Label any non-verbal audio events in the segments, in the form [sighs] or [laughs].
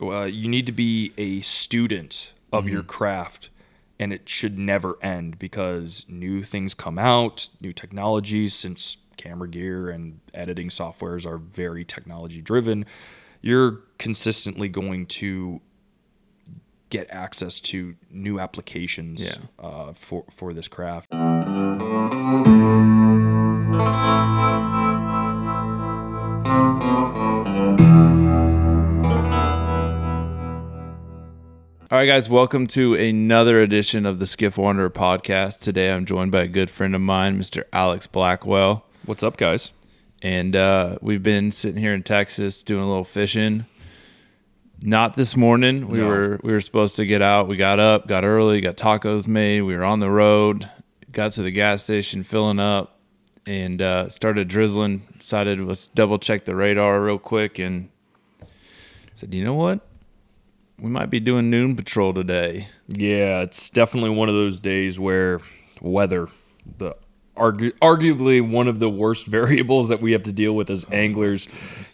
Uh, you need to be a student of your Mm-hmm. craft, and it should never end because new things come out, new technologies. Since camera gear and editing softwares are very technology driven, you're consistently going to get access to new applications Yeah. uh, for for this craft. All right, guys, welcome to another edition of the Skiff Wanderer podcast. Today I'm joined by a good friend of mine, Mr. Alex Blackwell. What's up, guys? And uh, we've been sitting here in Texas doing a little fishing. Not this morning. We No. were we were supposed to get out. We got up, got early, got tacos made. We were on the road, got to the gas station, filling up, and uh, started drizzling. Decided let's double check the radar real quick, and said, you know what? We might be doing noon patrol today. Yeah, it's definitely one of those days where weather, the argu- arguably one of the worst [laughs] variables that we have to deal with as anglers,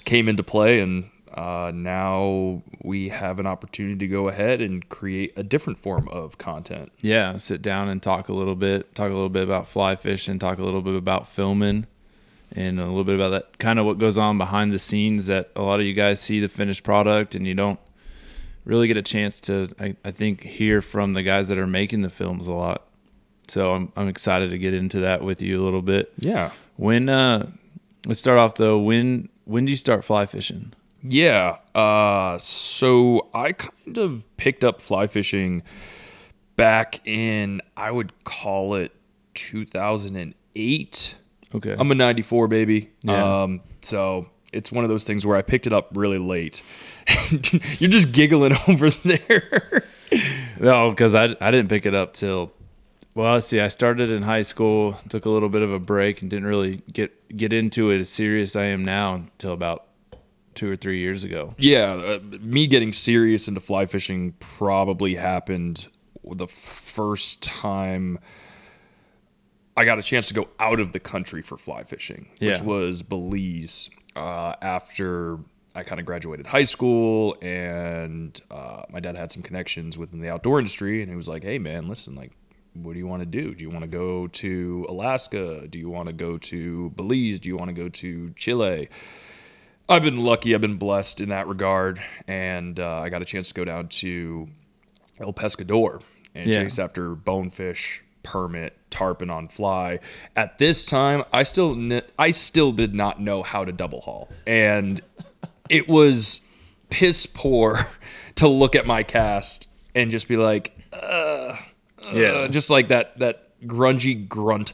came into play, and uh, now we have an opportunity to go ahead and create a different form of content. Yeah, sit down and talk a little bit, talk a little bit about fly fishing, talk a little bit about filming, and a little bit about that kind of what goes on behind the scenes that a lot of you guys see the finished product and you don't really get a chance to, I, I think, hear from the guys that are making the films a lot. So I'm, I'm excited to get into that with you a little bit. Yeah. When, uh, let's start off though. When, when do you start fly fishing? Yeah. Uh, so I kind of picked up fly fishing back in, I would call it 2008. Okay. I'm a 94 baby. Yeah. Um, so it's one of those things where I picked it up really late. [laughs] You're just giggling [laughs] over there. No, because I, I didn't pick it up till well, let's see. I started in high school, took a little bit of a break, and didn't really get get into it as serious I am now until about two or three years ago. yeah. Uh, me getting serious into fly fishing probably happened the first time I got a chance to go out of the country for fly fishing, which was Belize uh, after I kind of graduated high school and uh, my dad had some connections within the outdoor industry and he was like, hey man, listen, like, what do you want to do? Do you want to go to Alaska? Do you want to go to Belize? Do you want to go to Chile? I've been lucky. I've been blessed in that regard, and uh, I got a chance to go down to El Pescador and Yeah. chase after bonefish, permit, tarpon on fly. At this time, I still kn- I still did not know how to double haul, and it was piss poor [laughs] to look at my cast and just be like, uh, Yeah. uh, just like that that grungy grunt.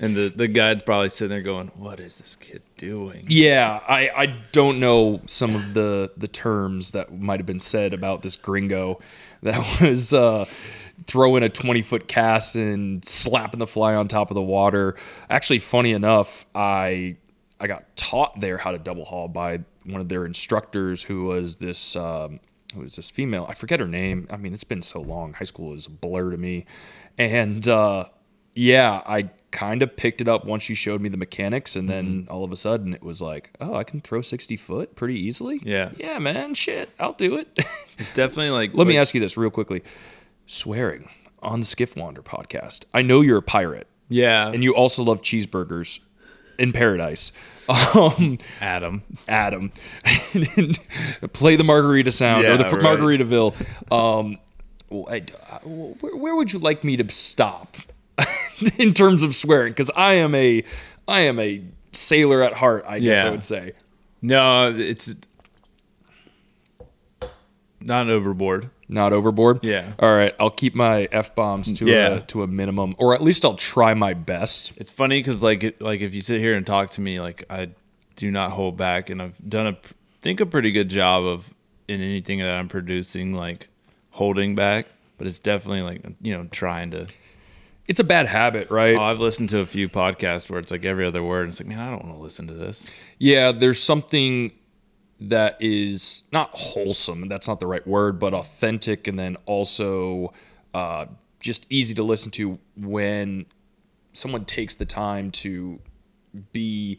And the, the guide's probably sitting there going, What is this kid doing? Yeah, I, I don't know some of the the terms that might have been said about this gringo that [laughs] was uh, throwing a 20 foot cast and slapping the fly on top of the water. Actually, funny enough, I I got taught there how to double haul by one of their instructors who was this um, who was this female. I forget her name. I mean, it's been so long. High school is a blur to me, and uh, yeah, I kind of picked it up once she showed me the mechanics, and then all of a sudden it was like, oh, I can throw 60 foot pretty easily. Yeah. Yeah, man, shit, I'll do it. It's definitely like [laughs] Let me ask you this real quickly. Swearing on the Skiff Wanderer podcast. I know you're a pirate, Yeah. and you also love cheeseburgers in paradise. Um, Adam. Adam, [laughs] play the margarita sound or the right. Margaritaville. Um, uh, where, where would you like me to stop [laughs] in terms of swearing? Because I am a, I am a sailor at heart. I guess I would say. No, it's not overboard. Not overboard. Yeah. All right. I'll keep my f bombs to Yeah. a to a minimum, or at least I'll try my best. It's funny because like it- like if you sit here and talk to me, like I do not hold back, and I've done a think a pretty good job of in anything that I'm producing, like holding back. But it's definitely like you know trying to. It's a bad habit, right? Oh, I've listened to a few podcasts where it's like every other word. And it's like, man, I don't want to listen to this. Yeah, there's something that is not wholesome. That's not the right word, but authentic, and then also uh, just easy to listen to when someone takes the time to be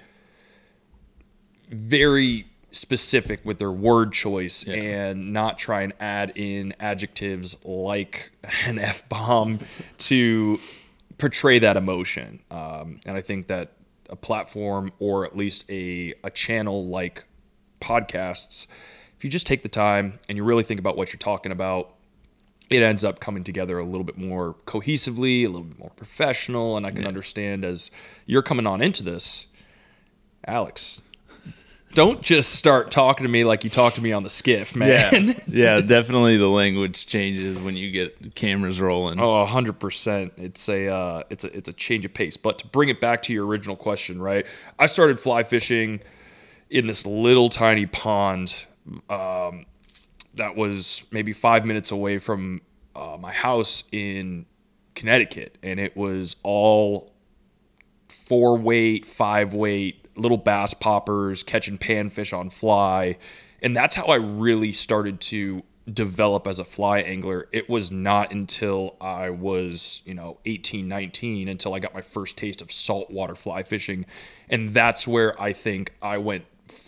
very specific with their word choice Yeah. and not try and add in adjectives like an F bomb to portray that emotion. Um, and I think that a platform or at least a, a channel like podcasts, if you just take the time and you really think about what you're talking about, it ends up coming together a little bit more cohesively, a little bit more professional. And I can understand as you're coming on into this, Alex, don't just start talking to me like you talked to me on the skiff, man. Yeah, yeah, [laughs] definitely the language changes when you get cameras rolling. Oh, 100%. It's a uh, it's a it's a change of pace. But to bring it back to your original question, right? I started fly fishing in this little tiny pond um, that was maybe five minutes away from uh, my house in Connecticut, and it was all four weight, five weight, little bass poppers, catching panfish on fly. And that's how I really started to develop as a fly angler. It was not until I was, you know, 18, 19 until I got my first taste of saltwater fly fishing. And that's where I think I went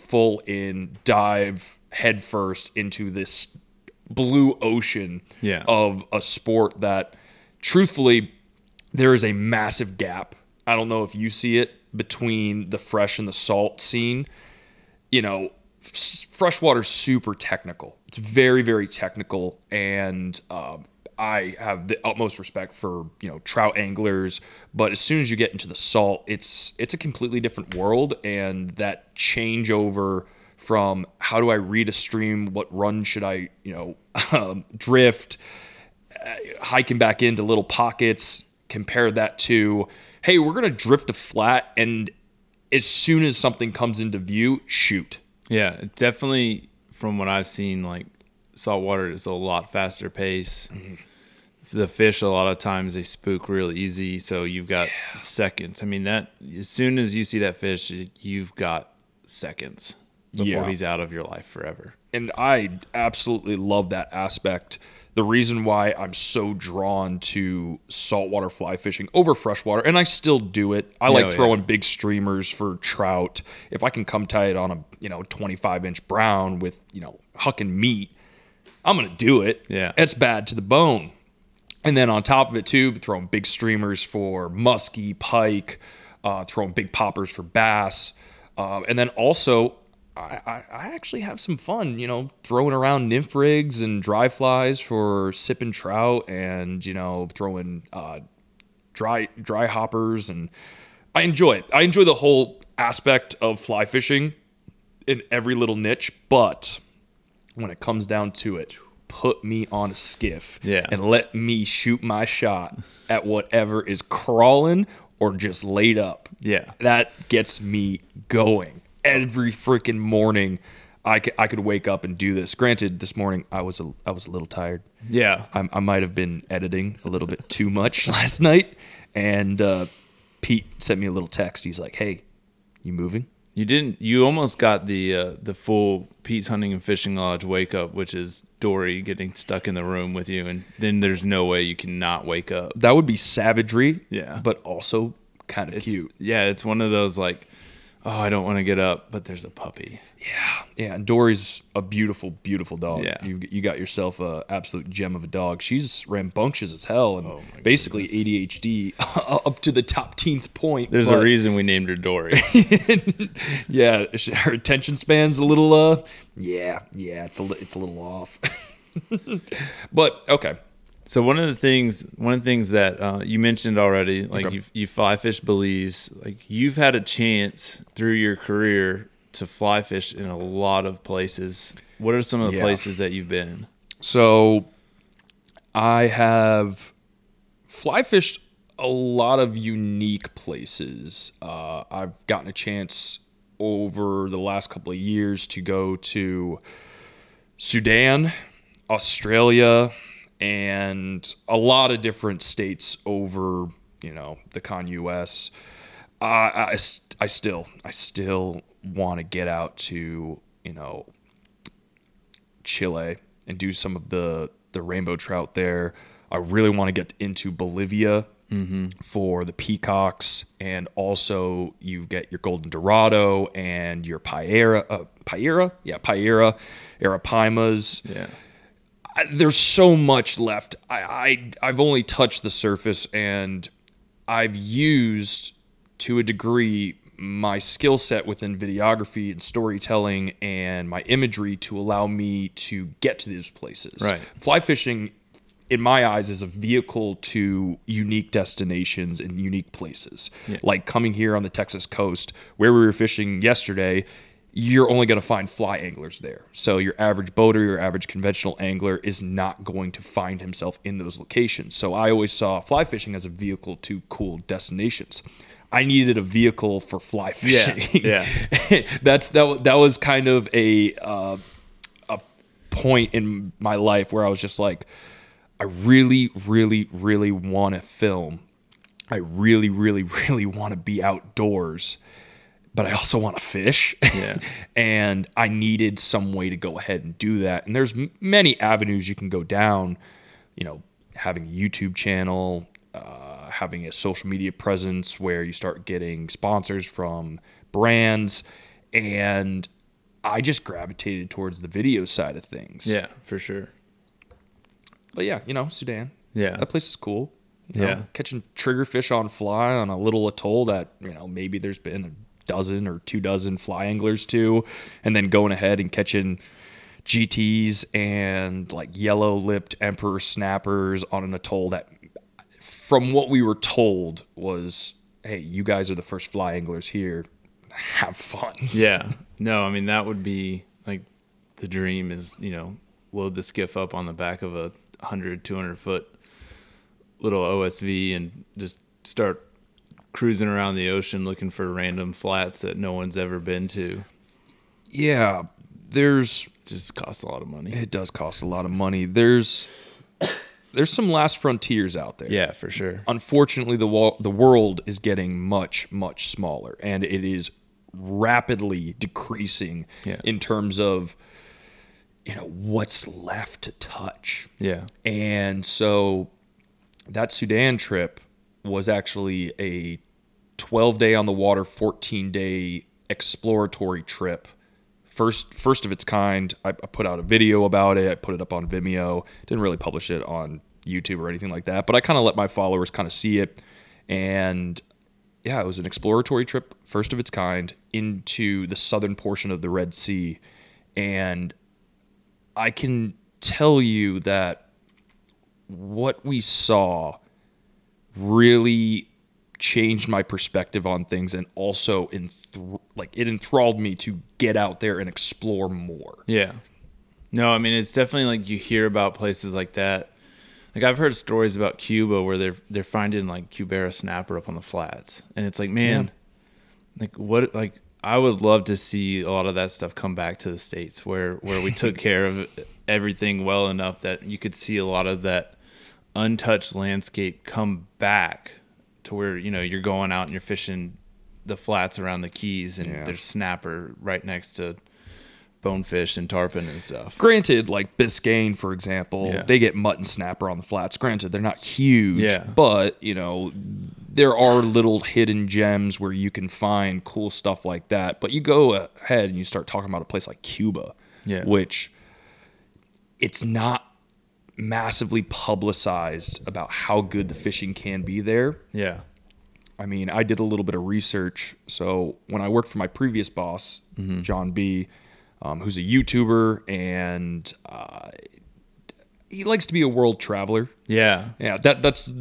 full in, dive headfirst into this blue ocean Yeah. of a sport that truthfully there is a massive gap. I don't know if you see it between the fresh and the salt scene. You know, freshwater's super technical. It's very, very technical, and um, I have the utmost respect for you know trout anglers. But as soon as you get into the salt, it's it's a completely different world, and that changeover from how do I read a stream, what run should I you know [laughs] um, drift, hiking back into little pockets. Compare that to, hey, we're gonna drift a flat, and as soon as something comes into view, shoot. Yeah, definitely from what I've seen, like saltwater is a lot faster pace. Mm-hmm. The fish a lot of times they spook real easy, so you've got seconds. I mean that as soon as you see that fish, you've got seconds before Yeah. he's out of your life forever. and I absolutely love that aspect. The reason why I'm so drawn to saltwater fly fishing over freshwater, and I still do it. I like oh, yeah. throwing big streamers for trout. If I can come tie it on a you know 25 inch brown with you know hucking meat, I'm gonna do it. Yeah. it's bad to the bone. And then on top of it too, throwing big streamers for muskie, pike, uh, throwing big poppers for bass, um, and then also I, I, I actually have some fun, you know, throwing around nymph rigs and dry flies for sipping trout, and you know, throwing uh, dry dry hoppers, and I enjoy it. I enjoy the whole aspect of fly fishing in every little niche, but when it comes down to it, put me on a skiff Yeah. and let me shoot my shot at whatever is crawling or just laid up. Yeah. That gets me going. Every freaking morning I could, I could wake up and do this. Granted, this morning I was a, I was a little tired. Yeah. I, I might have been editing a little bit too much [laughs] last night. And uh, Pete sent me a little text. He's like, hey, you moving? You didn't. You almost got the uh, the full Pete's Hunting and Fishing Lodge wake up, which is Dory getting stuck in the room with you, and then there's no way you can not wake up. That would be savagery. Yeah. But also kind of It's, cute. Yeah, it's one of those like, oh, I don't want to get up, but there's a puppy. Yeah, yeah. And Dory's a beautiful, beautiful dog. Yeah. you you got yourself a absolute gem of a dog. She's rambunctious as hell and Oh basically ADHD [laughs] up to the top teenth point. There's a reason we named her Dory. [laughs] Yeah, her attention span's a little. uh Yeah, yeah. It's a it's a little off. [laughs] but okay, So one of the things, one of the things that uh, you mentioned already, like Okay. you, you fly fish Belize, like you've had a chance through your career to fly fish in a lot of places. What are some of the Yeah. places that you've been? So I have fly fished a lot of unique places. Uh, I've gotten a chance over the last couple of years to go to Sudan, Australia, and a lot of different states over, you know, the con US. Uh, I, I still, I still want to get out to, you know, Chile and do some of the the rainbow trout there. I really want to get into Bolivia for the peacocks, and also you get your golden dorado and your payara, uh, payara, yeah, payara, arapaimas. Yeah. I- there's so much left. I, I I've only touched the surface, and I've used to a degree my skill set within videography and storytelling and my imagery to allow me to get to these places. Right. Fly fishing, in my eyes, is a vehicle to unique destinations and unique places. Like coming here on the Texas coast, where we were fishing yesterday, you're only going to find fly anglers there. So your average boater, your average conventional angler is not going to find himself in those locations. So I always saw fly fishing as a vehicle to cool destinations. I needed a vehicle for fly fishing. yeah. yeah. [laughs] That's that. That was kind of a uh, a point in my life where I was just like, I really, really, really want to film. I really, really, [laughs] really want to be outdoors, but I also want to fish. Yeah. [laughs] and I needed some way to go ahead and do that. And there's m- many avenues you can go down. You know, having a YouTube channel, uh, having a social media presence where you start getting sponsors from brands, and I just gravitated towards the video side of things. Yeah, for sure. But yeah, you know, Sudan. Yeah. That place is cool. You know, Yeah. Catching triggerfish on fly on a little atoll that, you know, maybe there's been a dozen or two dozen fly anglers to, and then going ahead and catching GTs and like yellow lipped emperor snappers on an atoll that, from what we were told, was hey, you guys are the first fly anglers here. Have fun. [laughs] Yeah. No, I mean that would be like the dream is, you know, load the skiff up on the back of a 100, 200 foot little OSV and just start cruising around the ocean looking for random flats that no one's ever been to. Yeah. There's Just costs a lot of money. It does cost a lot of money. There's there's some last frontiers out there. Yeah, for sure. Unfortunately, the wall, the world is getting much much smaller, and it is rapidly decreasing Yeah. in terms of you know what's left to touch. Yeah. And so that Sudan trip was actually a 12 day on the water, 14 day exploratory trip. First, first of its kind. I, I put out a video about it. I put it up on Vimeo. Didn't really publish it on YouTube or anything like that, but I kind of let my followers kind of see it. And yeah, it was an exploratory trip, first of its kind, into the southern portion of the Red Sea. And I can tell you that what we saw really changed my perspective on things and also like it enthralled me to get out there and explore more. Yeah. No, I mean it's definitely like you hear about places like that. Like I've heard stories about Cuba where they're they're finding like Cubera snapper up on the flats, and it's like, man, like what? Like I would love to see a lot of that stuff come back to the states where where we took [laughs] care of everything well enough that you could see a lot of that untouched landscape come back to where you know you're going out and you're fishing the flats around the keys and Yeah. there's snapper right next to bonefish and tarpon and stuff. Granted, like Biscayne, for example, Yeah. they get mutton snapper on the flats. Granted, they're not huge, Yeah. but you know, there are little hidden gems where you can find cool stuff like that. But you go ahead and you start talking about a place like Cuba, Yeah. which it's not massively publicized about how good the fishing can be there. Yeah. I mean, I did a little bit of research. So when I worked for my previous boss, John B, um, who's a YouTuber and uh, he likes to be a world traveler. Yeah. Yeah, that that's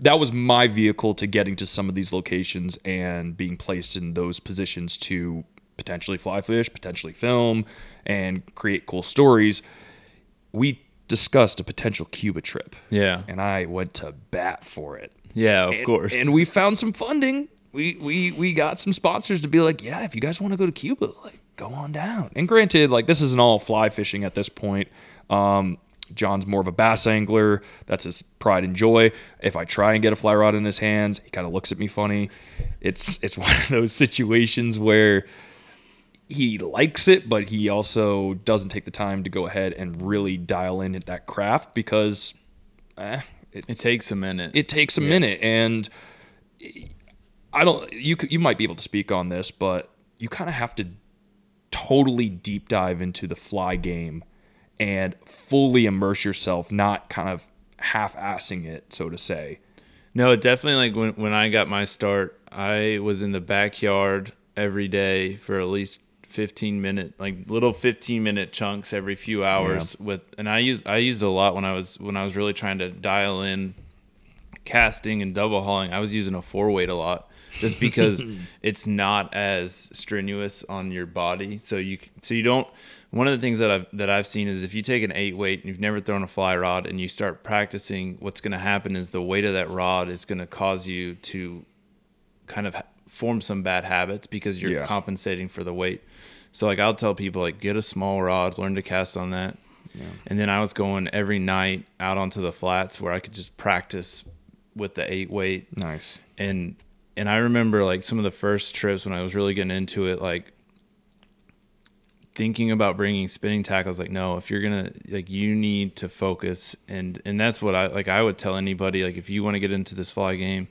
that was my vehicle to getting to some of these locations and being placed in those positions to potentially fly fish, potentially film, and create cool stories. We discussed a potential Cuba trip, Yeah. and I went to bat for it. Yeah, of And- course. And we found some funding. We we we got some sponsors to be like, yeah, if you guys want to go to Cuba, like go on down. And granted, like this isn't all fly fishing at this point. Um, John's more of a bass angler. That's his pride and joy. If I try and get a fly rod in his hands, he kind of looks at me funny. It's it's [laughs] one of those situations where he likes it, but he also doesn't take the time to go ahead and really dial in at that craft because eh, It takes a minute. it takes a minute, and I don't. You you might be able to speak on this, but you kind of have to totally deep dive into the fly game and fully immerse yourself, not kind of half-assing it, so to say. No, definitely like when when I got my start, I was in the backyard every day for at least 15 minute like little 15 minute chunks every few hours with and I used I used a lot when I was when I was really trying to dial in casting and double hauling. I was using a four weight a lot just because [laughs] it's not as strenuous on your body. So you so you don't one of the things that I've that I've seen is if you take an eight weight and you've never thrown a fly rod and you start practicing, what's going to happen is the weight of that rod is going to cause you to kind of form some bad habits because you're Yeah. compensating for the weight. So like I'll tell people like get a small rod, learn to cast on that. And then I was going every night out onto the flats where I could just practice with the eight weight Nice. and and I remember like some of the first trips when I was really getting into it, like thinking about bringing spinning tackles. Like, no, if you're gonna like, you need to focus, and and that's what I like. I would tell anybody like, if you want to get into this fly game,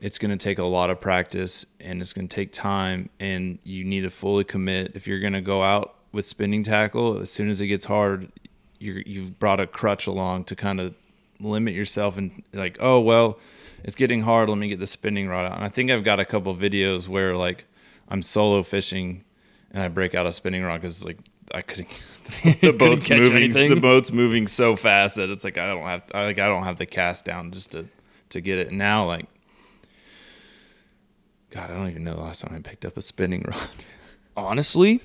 it's gonna take a lot of practice and it's gonna take time, and you need to fully commit. If you're gonna go out with spinning tackle, as soon as it gets hard, you're you've brought a crutch along to kind of limit yourself and like, oh well, it's getting hard. Let me get the spinning rod out. And I think I've got a couple videos where like I'm solo fishing and I break out a spinning rod because like I couldn't. [laughs] [laughs] the boat's catch moving. anything? The boat's moving so fast that it's like I don't have. I like I don't have the cast down just to to get it. And now like, God, I don't even know the last time I picked up a spinning [laughs] rod. Honestly,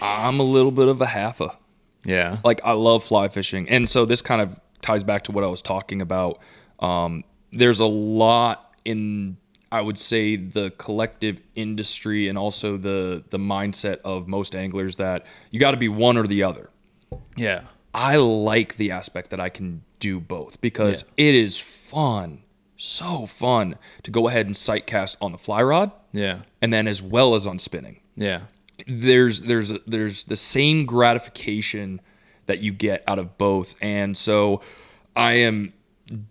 I'm a little bit of a halfa. yeah. like I love fly fishing, and so this kind of ties back to what I was talking about. Um, there's a lot in, I would say, the collective industry and also the the mindset of most anglers that you got to be one or the other. Yeah. I like the aspect that I can do both because it is fun, so fun to go ahead and sight cast on the fly rod, Yeah. and then as well as on spinning Yeah. there's there's there's the same gratification that you get out of both and so i am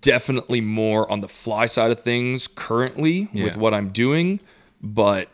definitely more on the fly side of things currently with what i'm doing but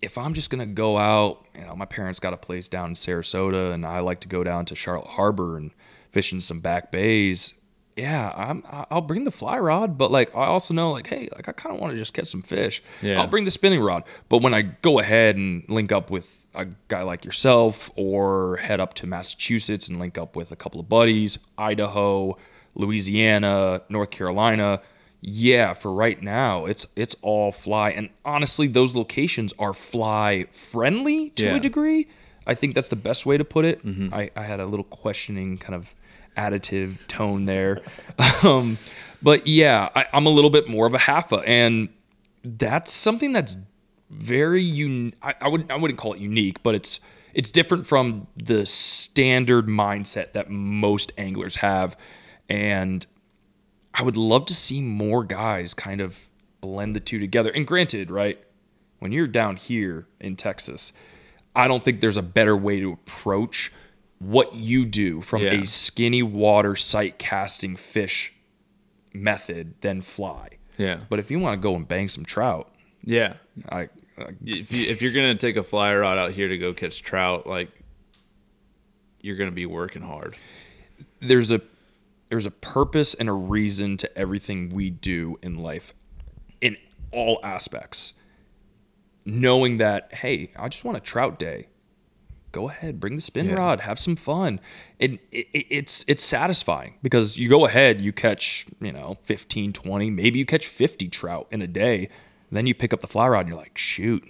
if i'm just going to go out you know my parents got a place down in sarasota and i like to go down to charlotte harbor and fish in some back bays yeah i'm i'll bring the fly rod but like i also know like hey like i kind of want to just catch some fish. Yeah. i'll bring the spinning rod but when i go ahead and link up with a guy like yourself or head up to massachusetts and link up with a couple of buddies idaho louisiana north carolina yeah for right now it's it's all fly. And honestly those locations are fly friendly to Yeah. a degree. I think that's the best way to put it. Mm-hmm. I, I had a little questioning kind of additive tone there [laughs] um, but yeah I, i'm a little bit more of a halfa and that's something that's very un- I, I would I wouldn't call it unique, but it's it's different from the standard mindset that most anglers have, and I would love to see more guys kind of blend the two together. And granted, right, when you're down here in Texas, I don't think there's a better way to approach what you do from Yeah. a skinny water sight casting fish method than fly. Yeah. But if you want to go and bang some trout, Yeah. I, I If you if you're gonna take a fly rod out here to go catch trout, like you're gonna be working hard. there's a there's a purpose and a reason to everything we do in life in all aspects. Knowing that, hey, I just want a trout day. Go ahead, bring the spin Yeah. rod, have some fun. And it, it, it's it's satisfying because you go ahead, you catch, you know, 15, 20, maybe you catch 50 trout in a day. Then you pick up the fly rod and you're like, shoot.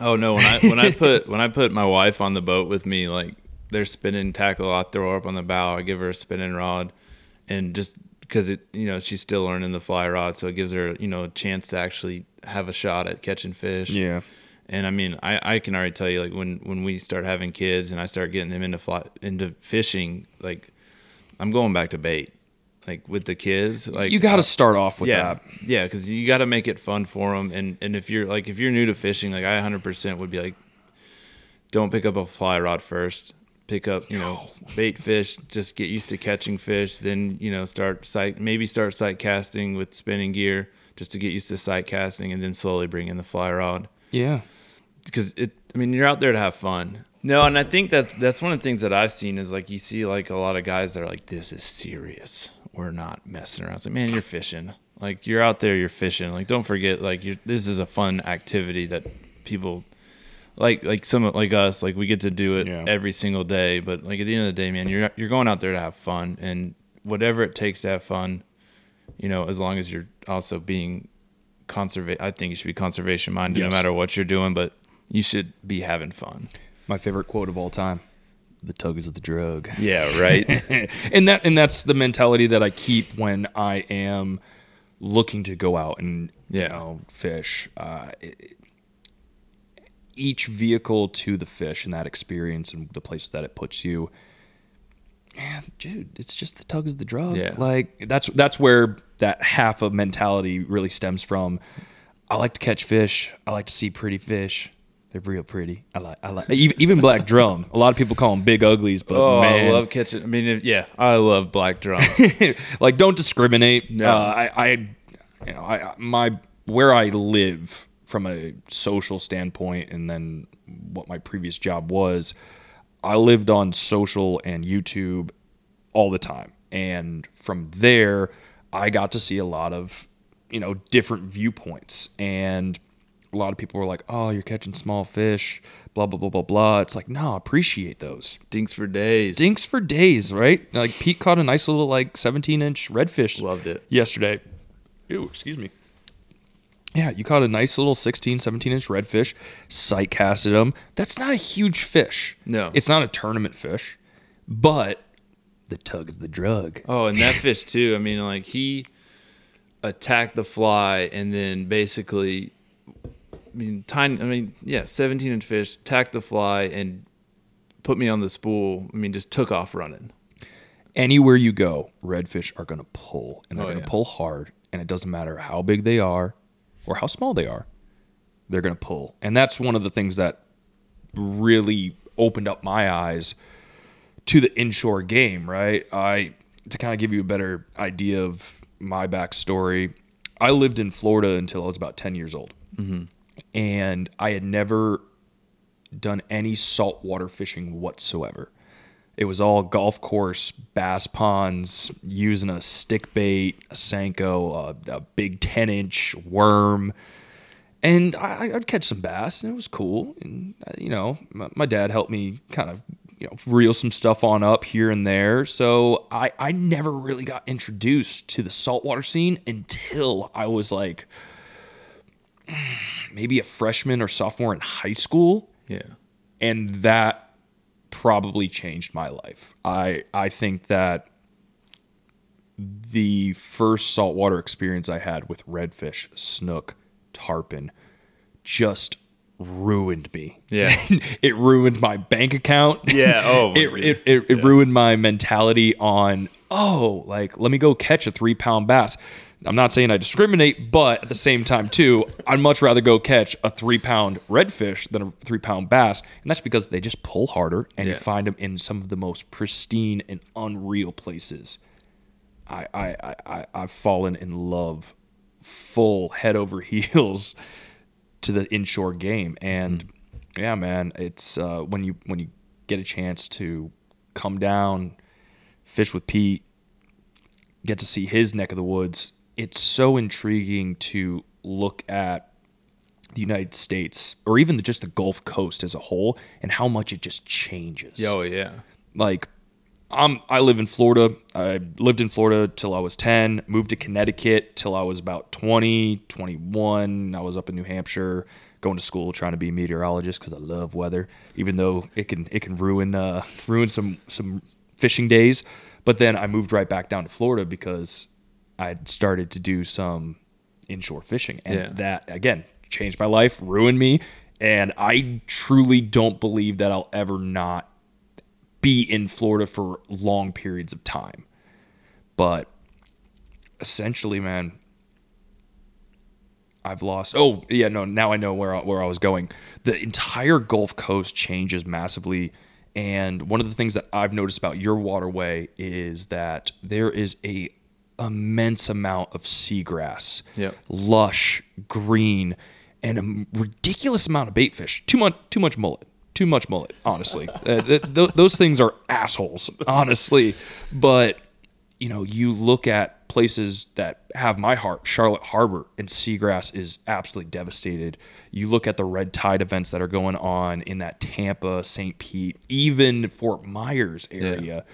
Oh no, when I when I put when I put my wife on the boat with me, like they're spinning tackle, I throw her up on the bow, I give her a spinning rod, and just because it you know she's still learning the fly rod, so it gives her you know a chance to actually have a shot at catching fish. Yeah. And I mean, I, I can already tell you, like when, when we start having kids and I start getting them into fly, into fishing, like I'm going back to bait, like with the kids. Like you got uh, to start off with yeah, that. yeah, because you got to make it fun for them. And and if you're like if you're new to fishing, like I 100% would be like, don't pick up a fly rod first. pick up, you know, [laughs] bait fish, just get used to catching fish, then, you know, start sight, maybe start sight casting with spinning gear just to get used to sight casting and then slowly bring in the fly rod. Yeah. Because it, I mean, you're out there to have fun. No, and I think that that's one of the things that I've seen is like you see like a lot of guys that are like, this is serious. We're not messing around. It's like, man, you're fishing. Like you're out there, you're fishing. Like don't forget, like you this is a fun activity that people like like some like us like we get to do it Yeah. every single day. But like at the end of the day, man, you're you're going out there to have fun, and whatever it takes to have fun, you know, as long as you're also being conserva I think you should be conservation minded Yes. no matter what you're doing, but you should be having fun. My favorite quote of all time. The tug is the drug. Yeah, right. [laughs] and that and that's the mentality that I keep when I am looking to go out and you Yeah. know fish. Uh, it- each vehicle to the fish and that experience and the places that it puts you. Man, dude, it's just the tug is the drug. Yeah. Like that's that's where that half of mentality really stems from. I like to catch fish. I like to see pretty fish. They're real pretty. I like I like even, even black drum. A lot of people call them big uglies, but oh, man, I love catching. I mean, if, yeah, I love black drum. [laughs] like don't discriminate. No. Uh, I, I, you know, I my where I live from a social standpoint, and then what my previous job was, I lived on social and YouTube all the time, and from there, I got to see a lot of you know different viewpoints and. A lot of people were like, "Oh, you're catching small fish, blah blah blah blah blah." It's like, no, appreciate those Dinks for days. dinks for days, right? Like Pete caught a nice little like 17 inch redfish Loved it. yesterday. Ew, excuse me. Yeah, you caught a nice little 16, 17 inch redfish, sight casted him. That's not a huge fish. No. It's not a tournament fish, but the tug's the drug. Oh, and that [laughs] fish too. I mean, like he attacked the fly and then basically, I mean, tiny. I mean, yeah, seventeen inch fish attacked the fly and put me on the spool. I mean, just took off running. Anywhere you go, redfish are going to pull, and they're Oh, going to yeah. pull hard, and it doesn't matter how big they are or how small they are. They're going to pull. And that's one of the things that really opened up my eyes to the inshore game, right? I to kind of give you a better idea of my backstory. I lived in Florida until I was about 10 years old. Mm-hmm. And I had never done any saltwater fishing whatsoever. It was all golf course, bass ponds, using a stick bait, a Senko, a, a big 10 inch worm. And I, I'd catch some bass, and it was cool. And, uh, you know, my, my dad helped me kind of, you know, reel some stuff on up here and there. So I, I never really got introduced to the saltwater scene until I was like [sighs] maybe a freshman or sophomore in high school Yeah. and that probably changed my life. I I think that the first saltwater experience I had with redfish, snook, tarpon just ruined me. Yeah. [laughs] it ruined my bank account. Yeah, [laughs] oh it, it, it, it ruined my mentality on oh, like let me go catch a three pound bass. I'm not saying I discriminate, but at the same time too, I'd much rather go catch a three pound redfish than a three pound bass, and that's because they just pull harder, and you find them in some of the most pristine and unreal places. I I I, I I've fallen in love, full head over [laughs] heels, to the inshore game, and yeah, man, it's uh, when you when you get a chance to come down, fish with Pete, get to see his neck of the woods. It's so intriguing to look at the United States or even just the Gulf Coast as a whole and how much it just changes. Oh yeah. Like I'm I live in Florida. I lived in Florida till I was 10, moved to Connecticut till I was about 20, 21. I was up in New Hampshire going to school trying to be a meteorologist cuz I love weather even though it can it can ruin uh ruin some some fishing days. But then I moved right back down to Florida because I started to do some inshore fishing and Yeah. that again changed my life, ruined me, and I truly don't believe that I'll ever not be in Florida for long periods of time. But essentially, man, I've lost. Oh, yeah, no, now I know where I, where I was going. The entire Gulf Coast changes massively And one of the things that I've noticed about your waterway is that there is a immense amount of seagrass, Yep. lush, green, and a ridiculous amount of bait fish. Too much, too much mullet. Too much mullet, honestly. [laughs] uh, th- th- those things are assholes, honestly. But you know, you look at places that have my heart, Charlotte Harbor, and seagrass is absolutely devastated. You look at the red tide events that are going on in that Tampa, St. Pete, even Fort Myers area,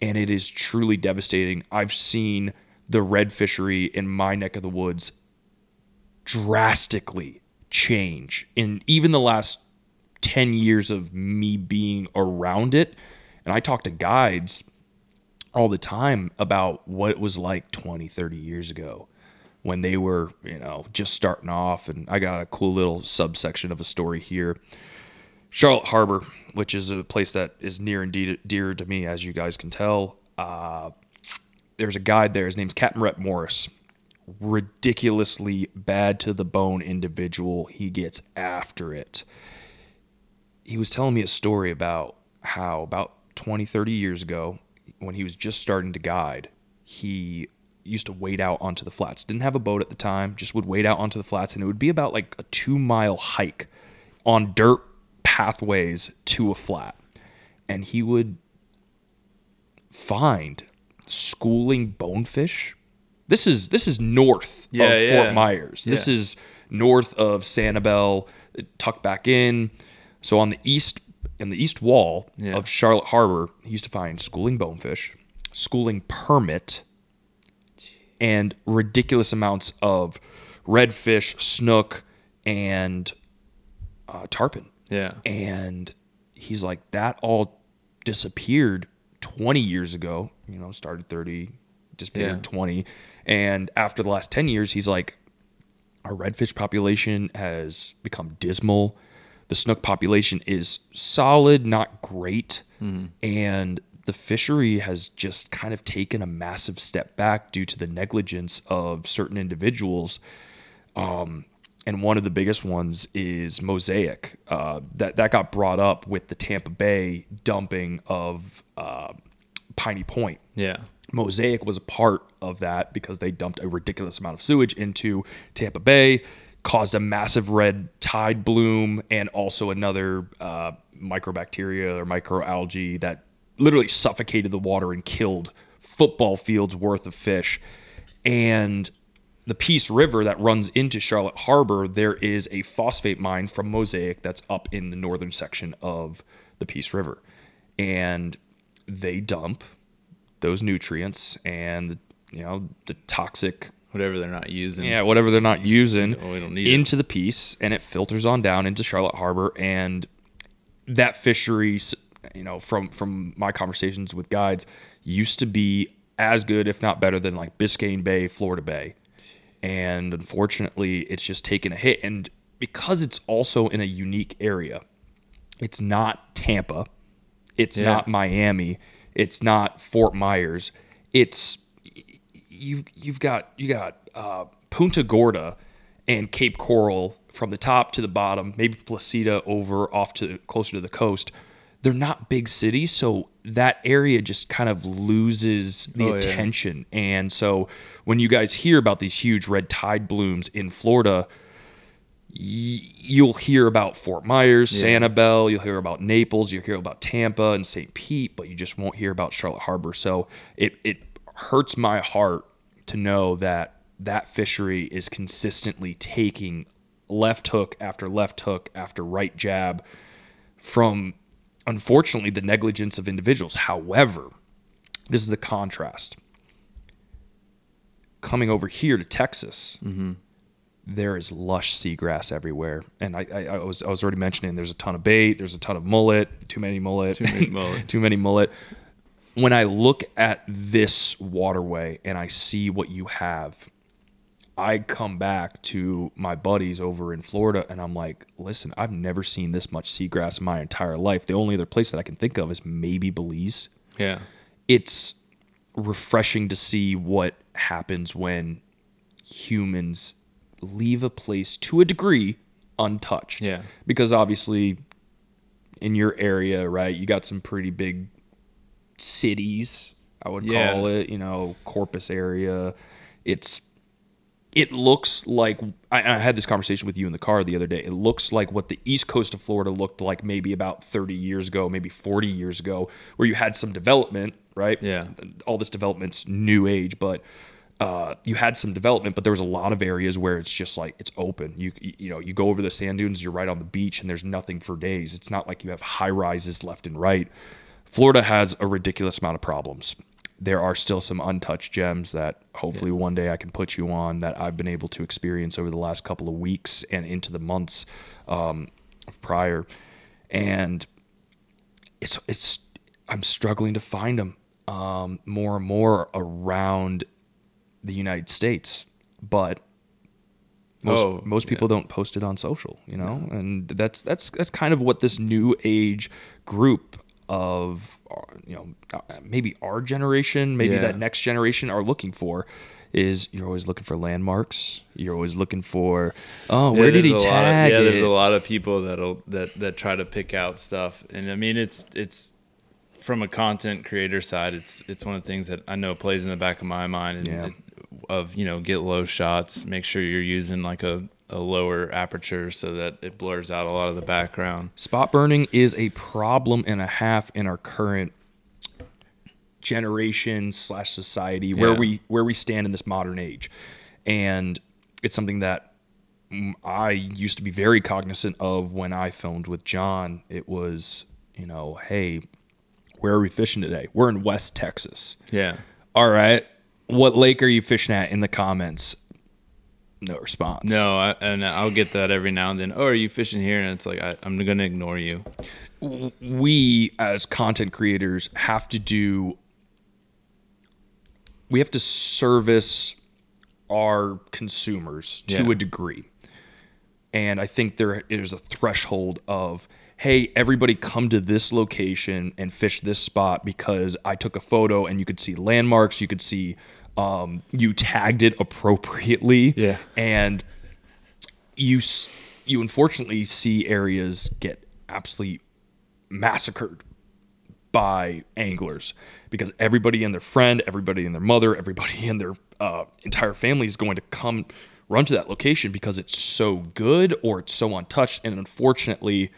and it is truly devastating. I've seen the red fishery in my neck of the woods drastically change in even the last 10 years of me being around it. And I talk to guides all the time about what it was like 20, 30 years ago when they were, you know, just starting off. And I got a cool little subsection of a story here. Charlotte Harbor, which is a place that is near and de- dear to me, as you guys can tell. Uh, there's a guide there. His name's Captain Rhett Morris. Ridiculously bad to the bone individual. He gets after it. He was telling me a story about how about 20, 30 years ago, when he was just starting to guide, he used to wade out onto the flats. Didn't have a boat at the time, just would wade out onto the flats, and it would be about like a two mile hike on dirt pathways to a flat. And he would find schooling bonefish. This is this is north Yeah, of yeah. Fort Myers. This is north of Sanibel, tucked back in. So on the east in the east wall Yeah. of Charlotte Harbor, he used to find schooling bonefish, schooling permit, and ridiculous amounts of redfish, snook, and uh, tarpon Yeah. and he's like that all disappeared 20 years ago you know started 30 disappeared Yeah. 20 and after the last 10 years he's like our redfish population has become dismal. The snook population is solid not great. And the fishery has just kind of taken a massive step back due to the negligence of certain individuals. Um, and one of the biggest ones is Mosaic. Uh, that that got brought up with the Tampa Bay dumping of uh, Piney Point. Yeah. Mosaic was a part of that because they dumped a ridiculous amount of sewage into Tampa Bay, caused a massive red tide bloom, and also another uh, microbacteria or microalgae that literally suffocated the water and killed football fields worth of fish. And the Peace River that runs into Charlotte Harbor, there is a phosphate mine from Mosaic that's up in the northern section of the Peace River. And they dump those nutrients and you know the toxic Whatever they're not using. yeah whatever they're not using Oh, need it. into the Peace and it filters on down into Charlotte Harbor and that fishery you know from from my conversations with guides used to be as good if not better than like Biscayne Bay Florida Bay and unfortunately it's just taken a hit and because it's also in a unique area it's not Tampa it's Yeah. not Miami it's not Fort Myers it's you've you've got you got uh, Punta Gorda and Cape Coral from the top to the bottom, maybe Placida over off to closer to the coast. They're not big cities, so that area just kind of loses the Oh, yeah. attention. And so when you guys hear about these huge red tide blooms in Florida, you'll hear about Fort Myers, Yeah. Sanibel, you'll hear about Naples, you'll hear about Tampa and St. Pete, but you just won't hear about Charlotte Harbor. So it it hurts my heart to know that that fishery is consistently taking left hook after left hook after right jab from unfortunately the negligence of individuals. However, this is the contrast. Coming over here to Texas, mm-hmm. There is lush seagrass everywhere, and I, I, I was I was already mentioning there's a ton of bait, there's a ton of mullet, too many mullet, Too many mullet. [laughs] too many mullet. When I look at this waterway and I see what you have, I come back to my buddies over in Florida and I'm like, listen, I've never seen this much seagrass in my entire life. The only other place that I can think of is maybe Belize Yeah. it's refreshing to see what happens when humans leave a place to a degree untouched. Yeah. Because obviously, in your area, right? You got some pretty big cities, I would Yeah. call it. You know, Corpus area. It's it looks like I, I had this conversation with you in the car the other day. It looks like what the east coast of Florida looked like maybe about 30 years ago, maybe 40 years ago, where you had some development, right? Yeah. All this development's new age, but uh, you had some development, but there was a lot of areas where it's just like it's open. You you know you go over the sand dunes, you're right on the beach, and there's nothing for days. It's not like you have high rises left and right. Florida has a ridiculous amount of problems. There are still some untouched gems that hopefully one day I can put you on that I've been able to experience over the last couple of weeks and into the months um, of prior, and it's it's I'm struggling to find them um, more and more around the United States, but most Oh, most people don't post it on social, you know, and that's that's that's kind of what this new age group of uh, you know uh, maybe our generation, maybe Yeah. that next generation are looking for. Is you're always looking for landmarks. You're always looking for, oh, where Yeah, did he a of- tag yeah, it? there's a lot of people that'll that that try to pick out stuff, and I mean it's it's from a content creator side, it's it's one of the things that I know plays in the back of my mind, and Yeah. it- of you know get low shots, make sure you're using like a a lower aperture so that it blurs out a lot of the background. Spot burning is a problem and a half in our current generation slash society where we where we stand in this modern age, and it's something that I used to be very cognizant of when I filmed with John. It was you know, hey, where are we fishing today? We're in West Texas. Yeah, All right, what lake are you fishing at? In the comments, no response. no, I, and I'll get that every now and then. Oh, are you fishing here? And it's like I, I'm gonna ignore you. we as content creators have to do we have to service our consumers to Yeah. a degree and i think there is a threshold of hey everybody come to this location and fish this spot because i took a photo and you could see landmarks you could see um, you tagged it appropriately Yeah. and you you unfortunately see areas get absolutely massacred by anglers because everybody and their friend, everybody and their mother, everybody and their uh, entire family is going to come run to that location because it's so good or it's so untouched. And unfortunately,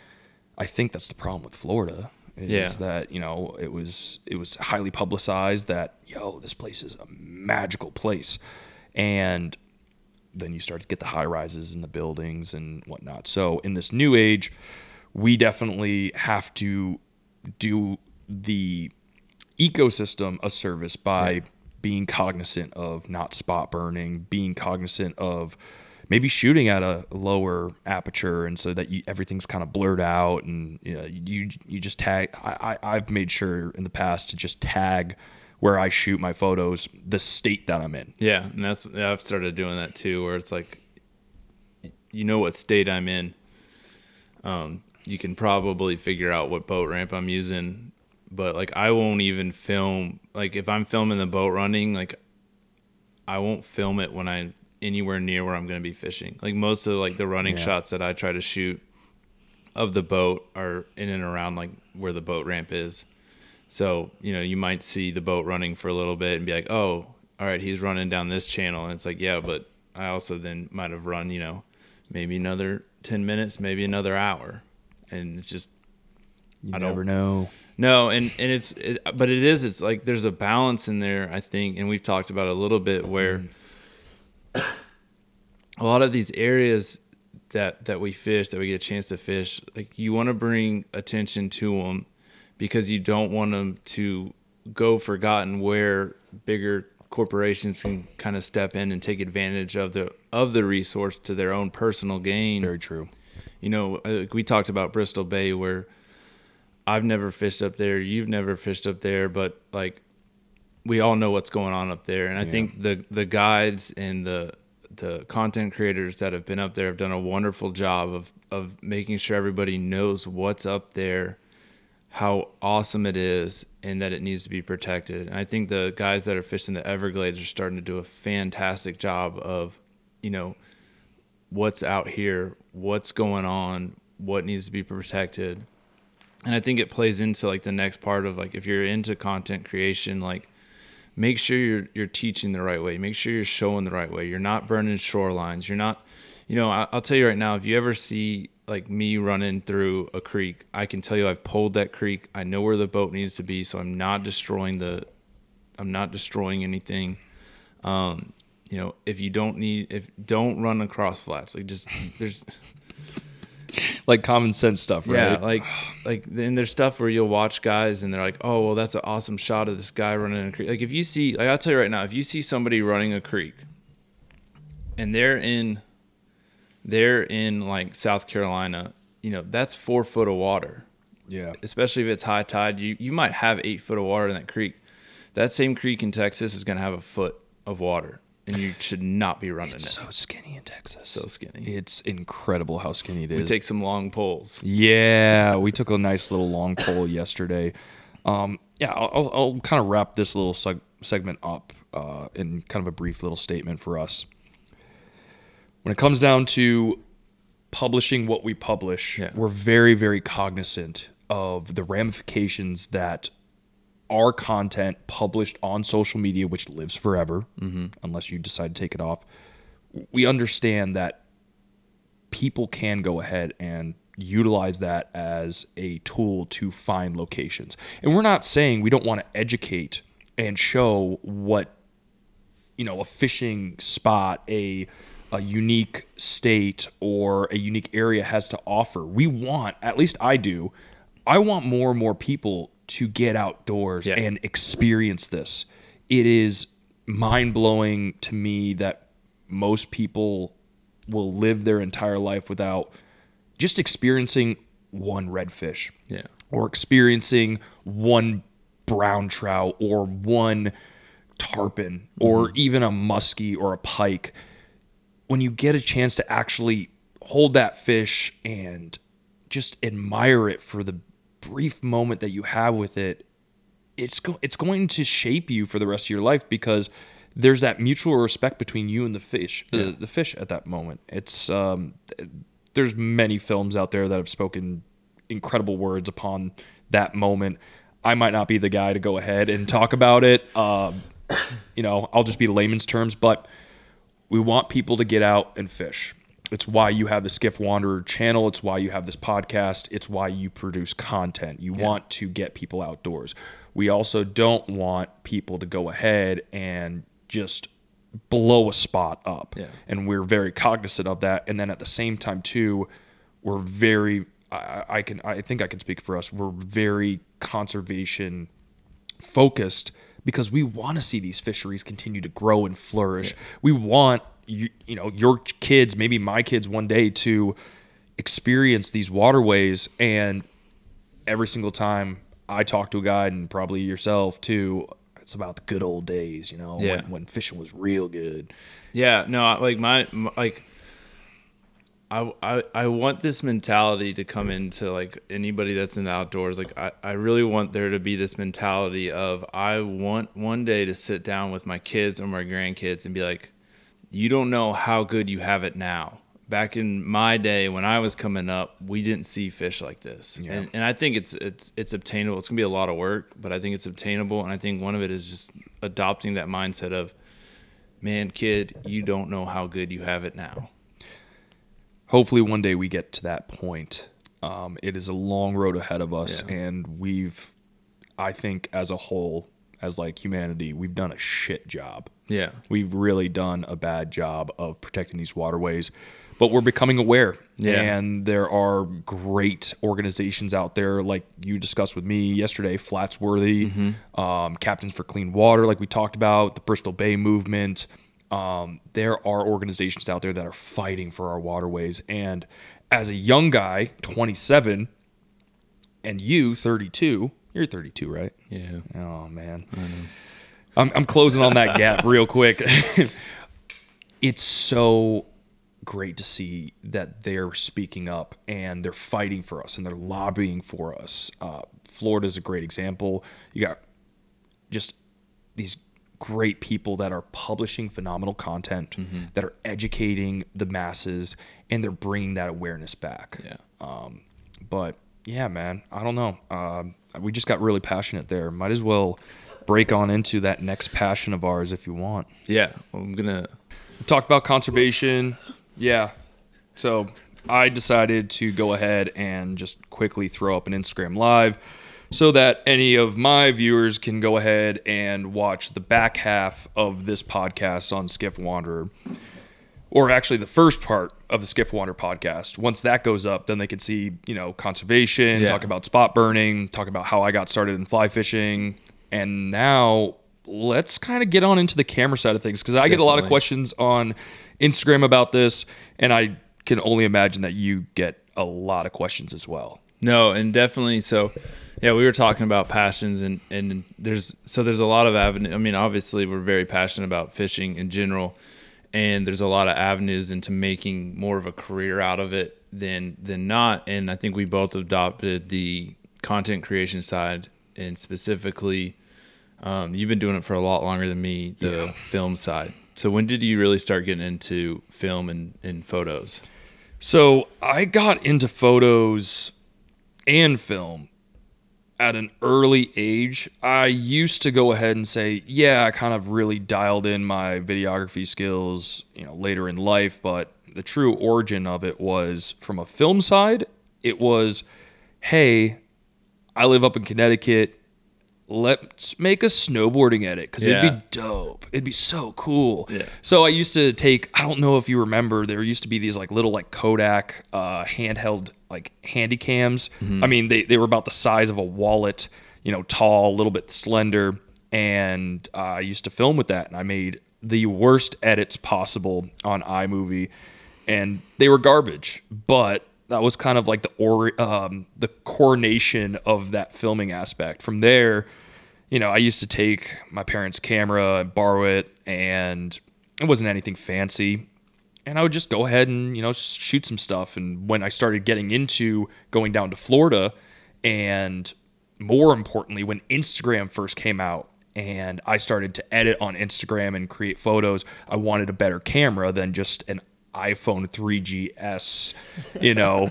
I think that's the problem with Florida. Is Yeah. that you know it was it was highly publicized that yo this place is a magical place, and then you start to get the high rises and the buildings and whatnot. So in this new age, we definitely have to do the ecosystem a service by being cognizant of not spot burning, being cognizant of maybe shooting at a lower aperture and so that you, everything's kind of blurred out and you, know, you you just tag I, I I've made sure in the past to just tag where I shoot my photos the state that I'm in. Yeah, and that's I've started doing that too, where it's like, you know what state I'm in. Um, you can probably figure out what boat ramp I'm using, but like I won't even film like if I'm filming the boat running, like I won't film it when I anywhere near where I'm going to be fishing. Like most of like the running Yeah. shots that I try to shoot of the boat are in and around like where the boat ramp is. So, you know, you might see the boat running for a little bit and be like, oh, all right, he's running down this channel. And it's like, yeah, but I also then might have run, you know, maybe another 10 minutes, maybe another hour. And it's just, You I don't- never know. no, and, and it's, it, but it is, it's like there's a balance in there, I think. And we've talked about it a little bit where mm-hmm. [coughs] a lot of these areas that, that we fish, that we get a chance to fish, like you want to bring attention to them because you don't want them to go forgotten where bigger corporations can kind of step in and take advantage of the of the resource to their own personal gain. Very true. You know, uh, we talked about Bristol Bay where I've never fished up there, you've never fished up there, but like we all know what's going on up there. And I Yeah. think the the guides and the the content creators that have been up there have done a wonderful job of of making sure everybody knows what's up there, how awesome it is, and that it needs to be protected. And I think the guys that are fishing the Everglades are starting to do a fantastic job of, you know, what's out here, what's going on, what needs to be protected. and I think it plays into like the next part of like if you're into content creation, like make sure you're you're teaching the right way. Make sure you're showing the right way. You're not burning shorelines. You're not, you know. I, I'll tell you right now, if you ever see like me running through a creek, I can tell you I've pulled that creek. I know where the boat needs to be, so I'm not destroying the, I'm not destroying anything. Um, you know, if you don't need, if don't run across flats, like just there's [laughs] like common sense stuff, right? yeah, like like then there's stuff where you'll watch guys and they're like, oh well, that's an awesome shot of this guy running a creek. Like if you see, like I'll tell you right now, if you see somebody running a creek, and they're in, they're in like South Carolina, you know that's four foot of water. yeah. Especially if it's high tide, you you might have eight foot of water in that creek. That same creek in Texas is going to have a foot of water, and you should not be running It's it. so skinny in Texas. So skinny. It's incredible how skinny it is. We take some long poles. Yeah, we took a nice little long poll yesterday. Um, yeah, I'll, I'll, I'll kind of wrap this little seg- segment up uh, in kind of a brief little statement for us. When it comes down to publishing what we publish, Yeah. we're very, very cognizant of the ramifications that our content published on social media, which lives forever, unless you decide to take it off, we understand that people can go ahead and utilize that as a tool to find locations. And we're not saying we don't want to educate and show what you know a fishing spot, a a unique state or a unique area has to offer. We want, at least I do, I want more and more people to get outdoors Yeah. and experience this. It is mind blowing to me that most people will live their entire life without just experiencing one redfish Yeah. or experiencing one brown trout or one tarpon or mm-hmm. even a muskie or a pike when you get a chance to actually hold that fish and just admire it for the brief moment that you have with it it's go- it's going to shape you for the rest of your life because there's that mutual respect between you and the fish the, the fish at that moment. It's um there's many films out there that have spoken incredible words upon that moment. I might not be the guy to go ahead and talk about it um you know i'll just be layman's terms but we want people to get out and fish. It's why you have the Skiff Wanderer channel. It's why you have this podcast. It's why you produce content. You want to get people outdoors. We also don't want people to go ahead and just blow a spot up. Yeah. And we're very cognizant of that. And then at the same time, too, we're very, I, I can, I think I can speak for us. We're very conservation focused because we want to see these fisheries continue to grow and flourish. We want you, you know your kids, maybe my kids one day to experience these waterways and every single time I talk to a guide and probably yourself too, it's about the good old days, you know, Yeah. when, when fishing was real good. Yeah, no, like my, my like I, I I want this mentality to come into like anybody that's in the outdoors. Like I, I really want there to be this mentality of I want one day to sit down with my kids or my grandkids and be like, you don't know how good you have it now. Back in my day when I was coming up, we didn't see fish like this. Yeah. And, and I think it's it's it's obtainable. It's gonna be a lot of work, but I think it's obtainable and I think one of it is just adopting that mindset of man, kid, you don't know how good you have it now. hopefully one day we get to that point. Um, it is a long road ahead of us, Yeah. and we've, I think, as a whole, as like humanity, we've done a shit job. Yeah. We've really done a bad job of protecting these waterways, but we're becoming aware. Yeah. And there are great organizations out there, like you discussed with me yesterday, Flatsworthy, Mm-hmm. um, Captains for Clean Water, like we talked about, the Bristol Bay Movement. Um, there are organizations out there that are fighting for our waterways. And as a young guy, 27, and you, 32, you're 32, right? Yeah. Oh man, I'm I'm closing on that gap real quick. [laughs] it's so great to see that they're speaking up and they're fighting for us and they're lobbying for us. Uh, Florida's a great example. You got just these great people that are publishing phenomenal content that are educating the masses and they're bringing that awareness back Yeah. um, but yeah, man, I don't know. Um, we just got really passionate there. Might as well break on into that next passion of ours if you want. Yeah, well, I'm gonna. talk about conservation. Yeah. So I decided to go ahead and just quickly throw up an Instagram live so that any of my viewers can go ahead and watch the back half of this podcast on Skiff Wanderer. Or actually, the first part of the Skiff Wander podcast. Once that goes up, then they can see, you know, conservation, Yeah. talk about spot burning, talk about how I got started in fly fishing. And now let's kind of get on into the camera side of things because I get a lot of questions on Instagram about this, and I can only imagine that you get a lot of questions as well. No, and definitely so. Yeah, we were talking about passions, and and there's so there's a lot of avenue. I mean, obviously, we're very passionate about fishing in general, and there's a lot of avenues into making more of a career out of it than than not. And I think we both adopted the content creation side, and specifically, um, you've been doing it for a lot longer than me, the Yeah. film side. So when did you really start getting into film and, and photos? So I got into photos and film at an early age. I used to go ahead and say, yeah, I kind of really dialed in my videography skills, you know, later in life, but the true origin of it was from a film side. It was, hey, I live up in Connecticut. Let's make a snowboarding edit because it'd be dope. It'd be so cool. Yeah. So I used to take. I don't know if you remember. There used to be these like little like Kodak uh, handheld like handy cams. I mean, they they were about the size of a wallet. You know, tall, a little bit slender, and uh, I used to film with that. And I made the worst edits possible on iMovie, and they were garbage. But that was kind of like the or um, the coronation of that filming aspect. From there, you know, I used to take my parents' camera and borrow it, and it wasn't anything fancy. And I would just go ahead and, you know, shoot some stuff. And when I started getting into going down to Florida, and more importantly, when Instagram first came out, and I started to edit on Instagram and create photos, I wanted a better camera than just an iPhone 3GS, you know.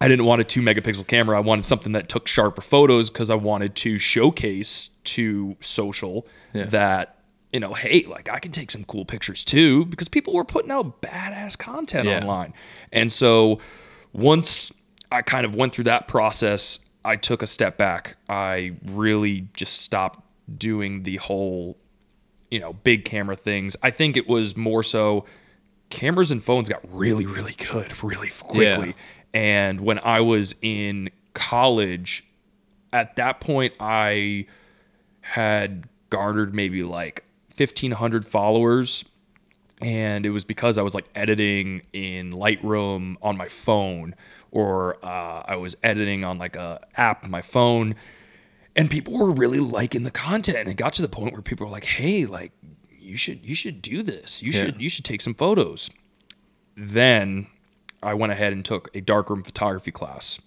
I didn't want a two megapixel camera. I wanted something that took sharper photos because I wanted to showcase to social Yeah. that, you know, hey, like I can take some cool pictures too because people were putting out badass content Yeah. online. And so once I kind of went through that process, I took a step back. I really just stopped doing the whole, you know, big camera things. I think it was more so cameras and phones got really, really good really quickly. And when I was in college, at that point, I had garnered maybe like 1,500 followers. And it was because I was like editing in Lightroom on my phone, or uh, I was editing on like a app on my phone, and people were really liking the content. And it got to the point where people were like, "Hey, like you should you should do this. You Yeah. should you should take some photos." Then I went ahead and took a darkroom photography class.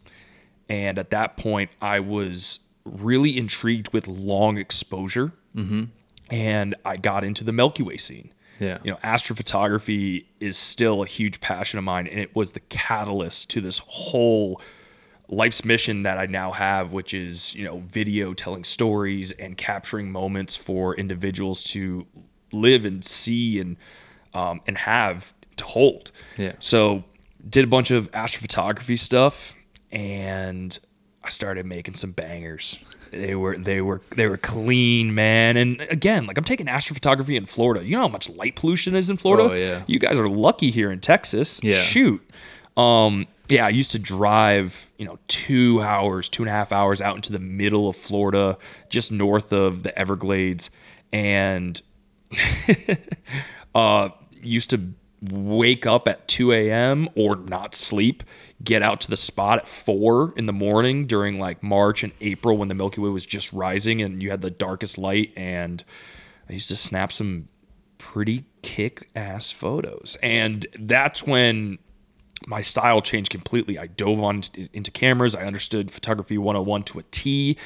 And at that point, I was really intrigued with long exposure. Mm-hmm. And I got into the Milky Way scene. Yeah. You know, astrophotography is still a huge passion of mine. And it was the catalyst to this whole life's mission that I now have, which is, you know, video telling stories and capturing moments for individuals to live and see and um, and have to hold. Yeah. So did a bunch of astrophotography stuff and I started making some bangers. They were they were they were clean, man. And again, like I'm taking astrophotography in Florida. You know how much light pollution is in Florida? Oh, yeah. You guys are lucky here in Texas. Yeah. Shoot. Um, yeah, I used to drive, you know, two hours, two and a half hours out into the middle of Florida, just north of the Everglades, and [laughs] uh, used to wake up at 2 a.m. or not sleep, get out to the spot at 4 in the morning during like March and April when the Milky Way was just rising and you had the darkest light. And I used to snap some pretty kick ass photos. And that's when my style changed completely. I dove on into cameras. I understood photography 101 to a T.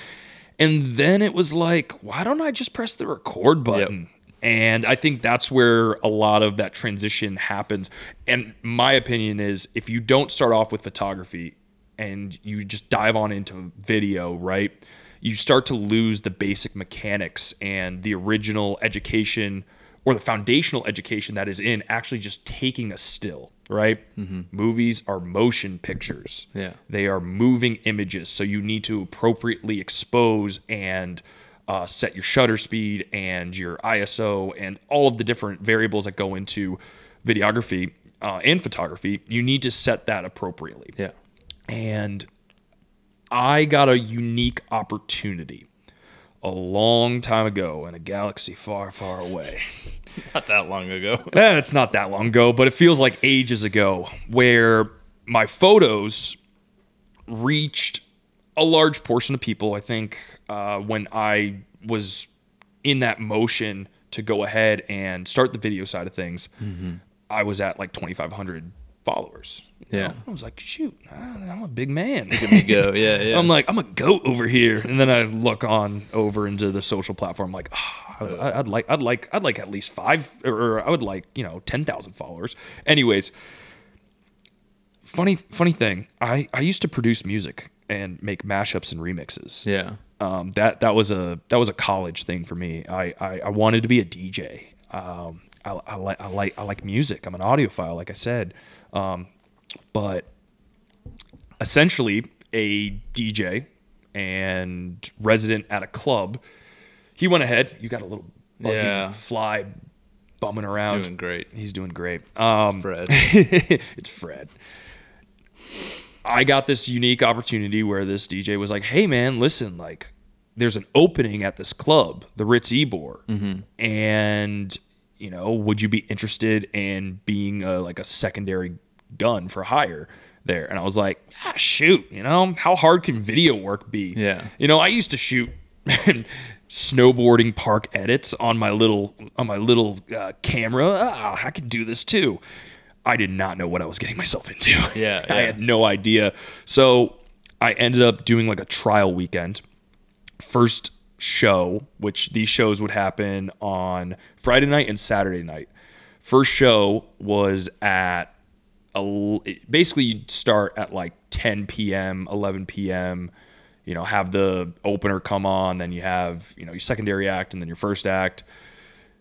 And then it was like, why don't I just press the record button? And I think that's where a lot of that transition happens. And my opinion is if you don't start off with photography, and you just dive on into video, right? You start to lose the basic mechanics and the original education or the foundational education that is in actually just taking a still, right? Mm-hmm. Movies are motion pictures. Yeah. They are moving images. So you need to appropriately expose and uh, set your shutter speed and your ISO and all of the different variables that go into videography uh, and photography. You need to set that appropriately. Yeah. And I got a unique opportunity a long time ago in a galaxy far, far away. Not that long ago. [laughs] Eh, it's not that long ago, but it feels like ages ago, where my photos reached a large portion of people. I think uh, when I was in that motion to go ahead and start the video side of things, I was at like 2,500 followers. Yeah. know? I was like, shoot, I'm a big man. You go. [laughs] Yeah. Yeah. I'm like, I'm a goat over here, and then I look on over into the social platform, like, I, I'd like, I'd like, I'd like at least five, or I would like, you know, ten thousand followers. Anyways, funny, funny thing, I I used to produce music and make mashups and remixes. yeah. Um, that that was a that was a college thing for me. I I, I wanted to be a DJ. Um, I, I like I like I like music. I'm an audiophile, like I said. Um, but essentially a DJ and resident at a club. He went ahead. You got a little buzzy Yeah. fly bumming around. Doing great. He's doing great. Um, Fred. [laughs] it's Fred. I got this unique opportunity where this DJ was like, "Hey, man, listen, like, there's an opening at this club, the Ritz Ybor, and you know, would you be interested in being a, like a secondary gun for hire there?" And I was like, ah, "Shoot, you know, how hard can video work be?" Yeah. you know, I used to shoot [laughs] snowboarding park edits on my little on my little uh, camera. Ah, I could do this too. I did not know what I was getting myself into. Yeah, [laughs] I had no idea. So I ended up doing like a trial weekend. First show, which these shows would happen on Friday night and Saturday night. First show was at a, basically you'd start at like 10 p.m., 11 p.m. You know, have the opener come on, then you have you know your secondary act, and then your first act.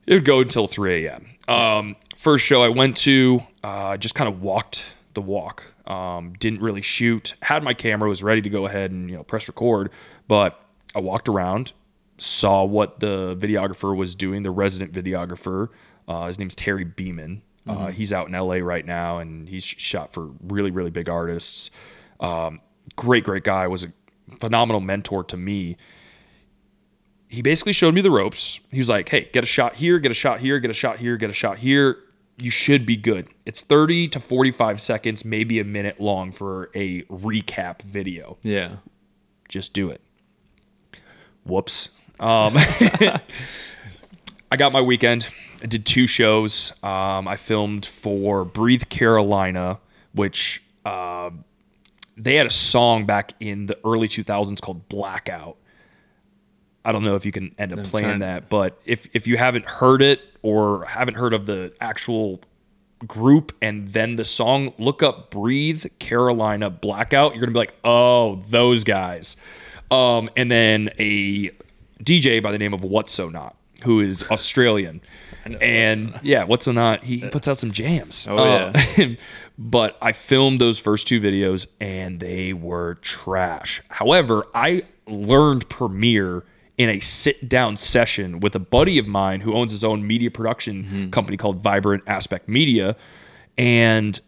It would go until 3 a.m. Um, first show I went to, uh, just kind of walked the walk. Um, didn't really shoot. Had my camera, was ready to go ahead and you know press record, but I walked around, saw what the videographer was doing, the resident videographer. Uh, his name's Terry Beeman. Uh, he's out in LA right now, and he's shot for really, really big artists. Um, great, great guy. Was a phenomenal mentor to me he basically showed me the ropes. He was like, "Hey, get a shot here, get a shot here, get a shot here, get a shot here. You should be good." It's 30 to 45 seconds, maybe a minute long for a recap video. Yeah. Just do it. Whoops. Um, [laughs] I got my weekend. I did two shows. Um, I filmed for Breathe Carolina, which uh, they had a song back in the early 2000s called Blackout. I don't know if you can end up playing trying- that, but if if you haven't heard it or haven't heard of the actual group and then the song, look up "Breathe Carolina Blackout." You're gonna be like, "Oh, those guys." Um, and then a DJ by the name of What's So Not, who is Australian, and yeah, What's So Not, he puts out some jams. Oh, Uh, [laughs] but I filmed those first two videos and they were trash. However, I learned Premiere in a sit down session with a buddy of mine who owns his own media production company called Vibrant Aspect Media. And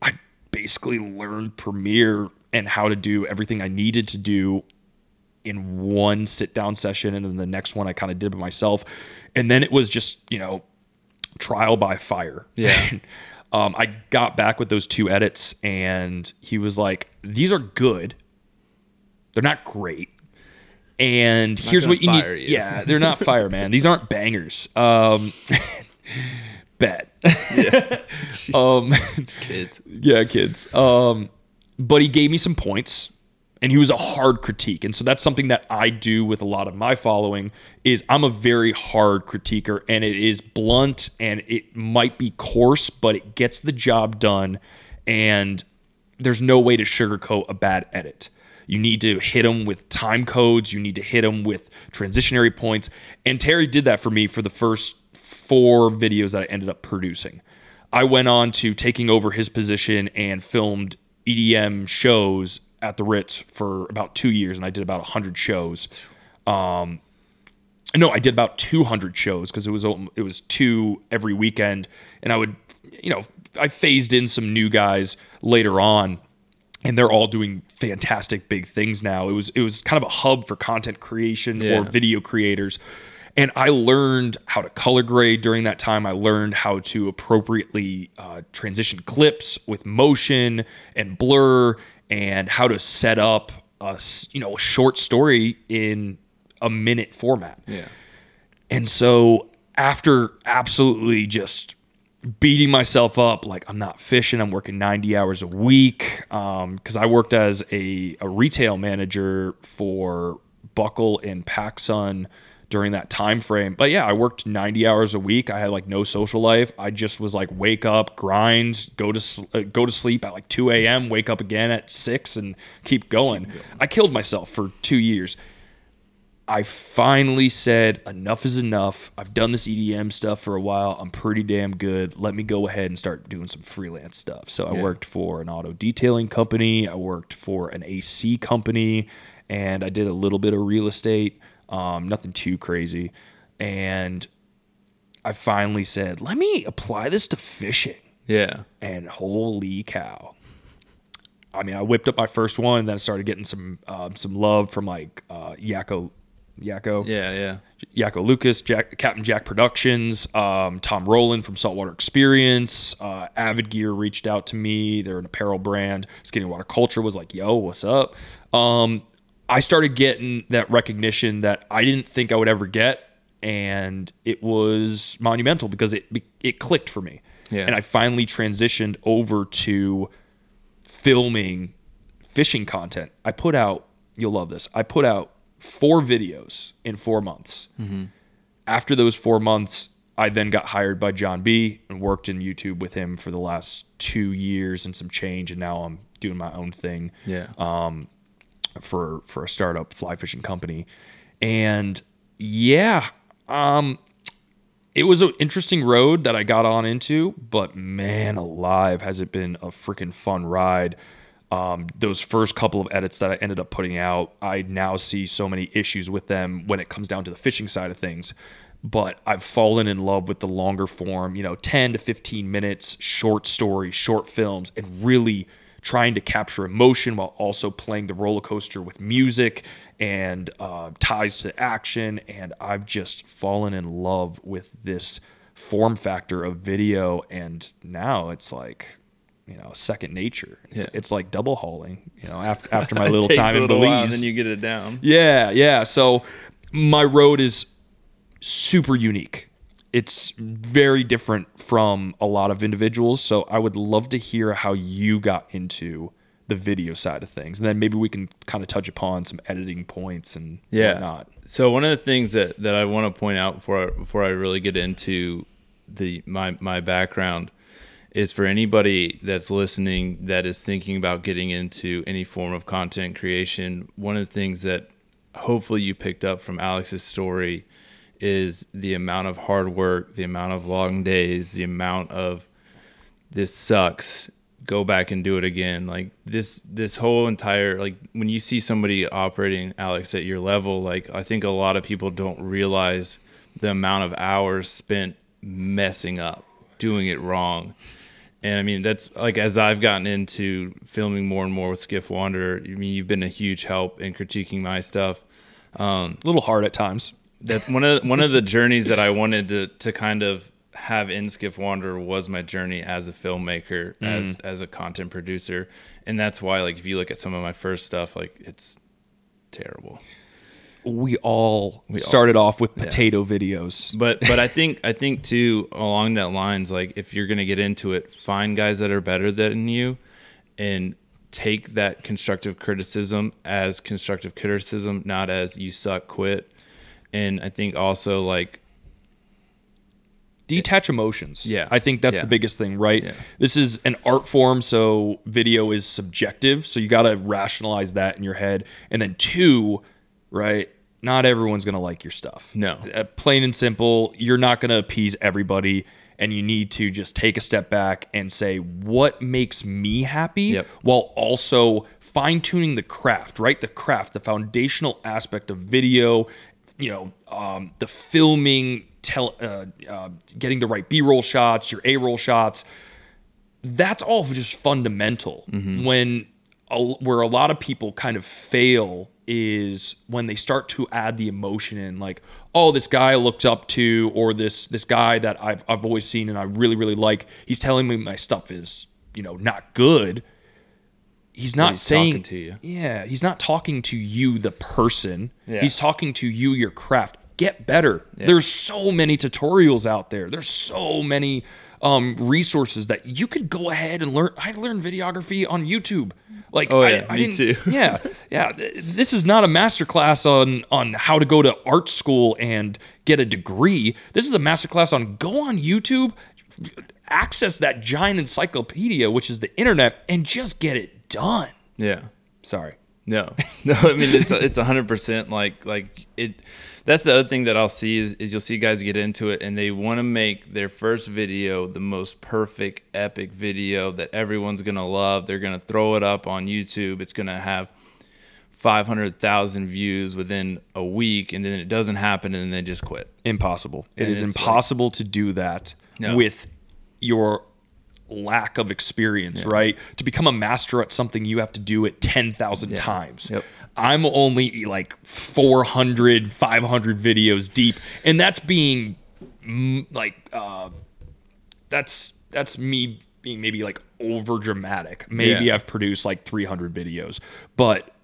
I basically learned Premiere and how to do everything I needed to do in one sit down session. And then the next one I kind of did by myself. And then it was just, you know, trial by fire. Yeah. [laughs] um, I got back with those two edits and he was like, these are good. They're not great. And here's what you need. you. Yeah, they're not fire, man. These aren't bangers. Um, [laughs] bet. [laughs] um, Kids. yeah, kids. Um, but he gave me some points, and he was a hard critique, and so that's something that I do with a lot of my following. Is I'm a very hard critiquer, and it is blunt, and it might be coarse, but it gets the job done. And there's no way to sugarcoat a bad edit. You need to hit them with time codes. You need to hit them with transitionary points. And Terry did that for me for the first four videos that I ended up producing. I went on to taking over his position and filmed EDM shows at the Ritz for about two years, and I did about 100 shows. Um, no, I did about 200 shows because it was it was two every weekend, and I would, you know, I phased in some new guys later on, and they're all doing fantastic big things now. It was it was kind of a hub for content creation Yeah. or video creators. And I learned how to color grade during that time. I learned how to appropriately uh, transition clips with motion and blur, and how to set up a you know a short story in a minute format. Yeah. And so after absolutely just beating myself up, like I'm not fishing, I'm working 90 hours a week. Um, cause I worked as a, a retail manager for Buckle and PacSun during that time frame. But yeah, I worked 90 hours a week. I had like no social life. I just was like wake up, grind, go to uh, go to sleep at like 2 a.m., wake up again at six, and keep going. I killed myself for two years. I finally said enough is enough. I've done this EDM stuff for a while. I'm pretty damn good. Let me go ahead and start doing some freelance stuff. So I Yeah. worked for an auto detailing company. I worked for an AC company, and I did a little bit of real estate. Um, nothing too crazy. And I finally said, let me apply this to fishing. Yeah. And holy cow. I mean, I whipped up my first one, and then I started getting some um, some love from like uh, Yakko, Yakko, Yeah. Yeah. Yakko Lucas, Jack, Captain Jack Productions, um, Tom Rowland from Saltwater Experience, uh, Avid Gear reached out to me. They're an apparel brand. Skinny Water Culture was like, "Yo, what's up?" Um, I started getting that recognition that I didn't think I would ever get, and it was monumental because it it clicked for me. Yeah. And I finally transitioned over to filming fishing content. I put out, you'll love this. I put out four videos in four months. After those four months, I then got hired by John B and worked in YouTube with him for the last two years and some change. And now I'm doing my own thing Yeah. for for a startup fly fishing company, and yeah, um, it was an interesting road that I got on into, but man alive, has it been a freaking fun ride. Um, those first couple of edits that I ended up putting out, I now see so many issues with them when it comes down to the fishing side of things. But I've fallen in love with the longer form, you know, 10 to 15 minutes, short stories, short films, and really trying to capture emotion while also playing the roller coaster with music and uh, ties to action. And I've just fallen in love with this form factor of video. And now it's like, you know, second nature. It's, Yeah. it's like double hauling, you know, after, [laughs] after my It little time in little Belize. and then you get it down. Yeah, yeah. So my road is super unique. It's very different from a lot of individuals. So I would love to hear how you got into the video side of things. And then maybe we can kind of touch upon some editing points and yeah. whatnot. So one of the things that, that I want to point out before I, before I really get into the my my background is for anybody that's listening that is thinking about getting into any form of content creation. One of the things that hopefully you picked up from Alex's story is the amount of hard work, the amount of long days, the amount of this sucks go back and do it again like this this whole entire like when you see somebody operating alex at your level like i think a lot of people don't realize the amount of hours spent messing up doing it wrong and i mean that's like as i've gotten into filming more and more with skiff wanderer i mean you've been a huge help in critiquing my stuff um, A little hard at times. that one of one of the journeys that I wanted to to kind of have in Skiff Wanderer was my journey as a filmmaker, mm. as as a content producer, and that's why like if you look at some of my first stuff, like it's terrible. We all all- started off with potato videos. But but I think I think too along that lines, like if you're gonna get into it, find guys that are better than you, and take that constructive criticism as constructive criticism, not as you suck, quit. And I think also like detach emotions. Yeah. I think that's Yeah. the biggest thing, right? Yeah. This is an art form, so video is subjective. So you got to rationalize that in your head. And then two, right? Not everyone's gonna like your stuff. No. Uh, plain and simple. You're not gonna appease everybody, and you need to just take a step back and say what makes me happy, Yep. while also fine tuning the craft, right? The craft, the foundational aspect of video, you know, um, the filming, tell, uh, uh, getting the right B roll shots, your A roll shots. That's all just fundamental. When a, where a lot of people kind of fail is when they start to add the emotion in, like, oh, this guy I looked up to, or this this guy that I've I've always seen and I really really like. He's telling me my stuff is you know not good he's not he's saying talking to you. Yeah, he's not talking to you, the person. Yeah. He's talking to you, your craft. Get better. There's so many tutorials out there. There's so many um, resources that you could go ahead and learn. I learned videography on YouTube. Like, Oh, I, yeah, I me didn't, too. [laughs] yeah, yeah. This is not a master class on on how to go to art school and get a degree. This is a master class on go on YouTube, access that giant encyclopedia, which is the internet, and just get it done. Yeah. Sorry. No, [laughs] no. I mean, it's it's a hundred percent like like it. That's the other thing that I'll see is, is you'll see guys get into it and they want to make their first video the most perfect, epic video that everyone's gonna love. They're gonna throw it up on YouTube. It's gonna have five hundred thousand views within a week, and then it doesn't happen, and they just quit. Impossible. And is it's like- impossible to do that No. with your lack of experience, right? To become a master at something, you have to do it 10,000 times. Yep. I'm only like 400, 500 videos deep, and that's being mm, like, uh, that's that's me being maybe like over dramatic. Maybe Yeah. I've produced like 300 videos, but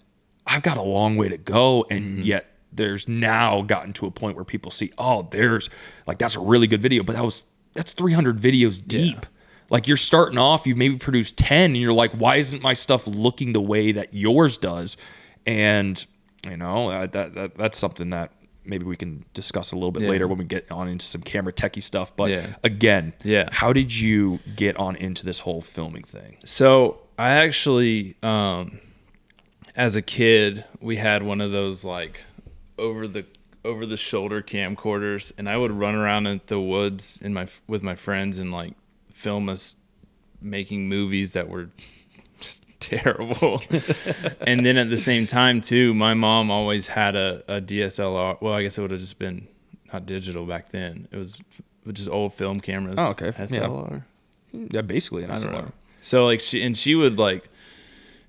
I've got a long way to go, and Mm-hmm. yet there's now gotten to a point where people see, oh, there's like that's a really good video, but that was that's 300 videos deep. Like you're starting off, you've maybe produced 10, and you're like, why isn't my stuff looking the way that yours does? And you know uh, that, that that's something that maybe we can discuss a little bit Yeah. later when we get on into some camera techie stuff. But Yeah. again, Yeah. how did you get on into this whole filming thing? So I actually, um, as a kid, we had one of those like over the over the shoulder camcorders, and I would run around in the woods in my with my friends and like film us making movies that were [laughs] just [laughs] terrible. [laughs] and then at the same time too, my mom always had a, a DSLR. Well, I guess it would have just been not digital back then. It was just old film cameras. Oh, okay. Yeah. SLR. Yeah, basically an I don't SLR. know. So like she and she would like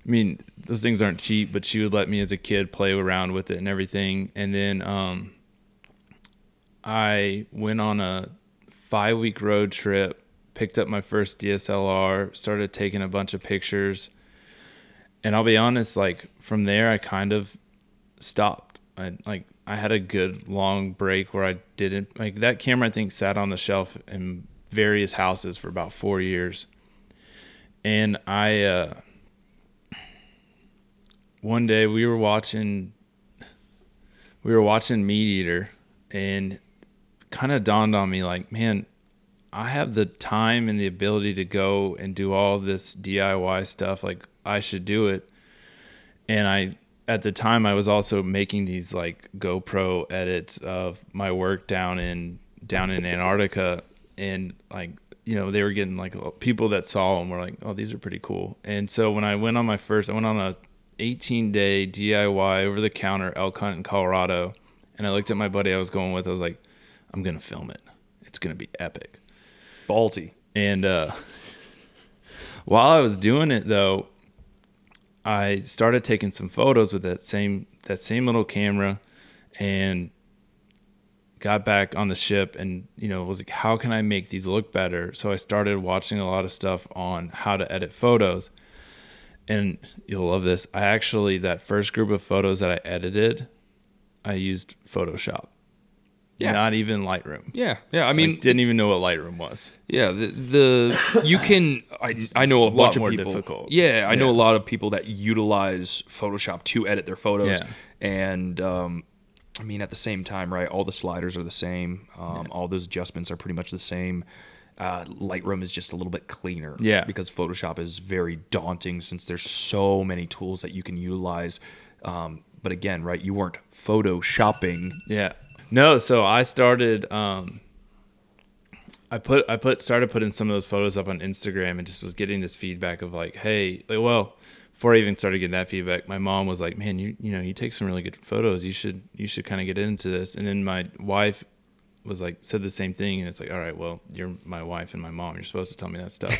I mean, those things aren't cheap, but she would let me as a kid play around with it and everything. And then um I went on a 5-week road trip, picked up my first DSLR, started taking a bunch of pictures. And I'll be honest, like from there I kind of stopped. I like I had a good long break where I didn't like that camera I think sat on the shelf in various houses for about 4 years. And I uh one day we were watching we were watching Meat Eater and kind of dawned on me like, man, I have the time and the ability to go and do all this DIY stuff. Like I should do it. And I at the time I was also making these like GoPro edits of my work down in down in Antarctica. And like you know they were getting like people that saw them were like oh these are pretty cool. And so when I went on my first I went on a 18 day DIY over the counter elk hunt in Colorado. And I looked at my buddy I was going with. I was like I'm gonna film it. It's gonna be epic Ballsy. and uh, while I was doing it, though, I started taking some photos with that same that same little camera, and got back on the ship and you know was like, how can I make these look better? So I started watching a lot of stuff on how to edit photos, and you'll love this. I actually that first group of photos that I edited, I used Photoshop. Yeah. Not even Lightroom. Yeah, yeah. I mean, mean, didn't even know what Lightroom was. Yeah, the, the you can I, I know a lot bunch of more people. difficult. Yeah, I know a lot of people that utilize Photoshop to edit their photos, Yeah. and um, I mean, at the same time, right? All the sliders are the same. Um, All those adjustments are pretty much the same. Uh, Lightroom is just a little bit cleaner. Yeah. Because Photoshop is very daunting since there's so many tools that you can utilize. Um, but again, right? You weren't photoshopping. Yeah. No, so I started um I put I put started putting some of those photos up on Instagram and just was getting this feedback of like, hey, like well, before I even started getting that feedback, my mom was like, "Man, you you know, you take some really good photos. You should you should kind of get into this." And then my wife was like said the same thing and it's like, "All right, well, you're my wife and my mom. You're supposed to tell me that stuff."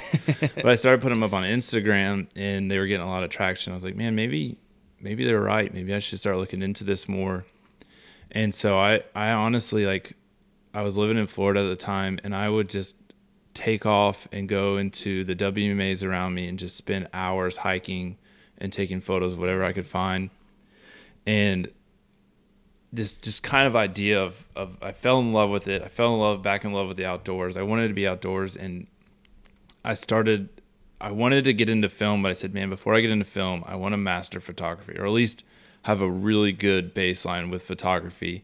[laughs] but I started putting them up on Instagram and they were getting a lot of traction. I was like, "Man, maybe maybe they're right. Maybe I should start looking into this more." And so I, I honestly like, I was living in Florida at the time, and I would just take off and go into the WMAs around me and just spend hours hiking and taking photos of whatever I could find. And this just kind of idea of, of I fell in love with it. I fell in love back in love with the outdoors. I wanted to be outdoors and I started I wanted to get into film, but I said, man, before I get into film, I want to master photography or at least have a really good baseline with photography.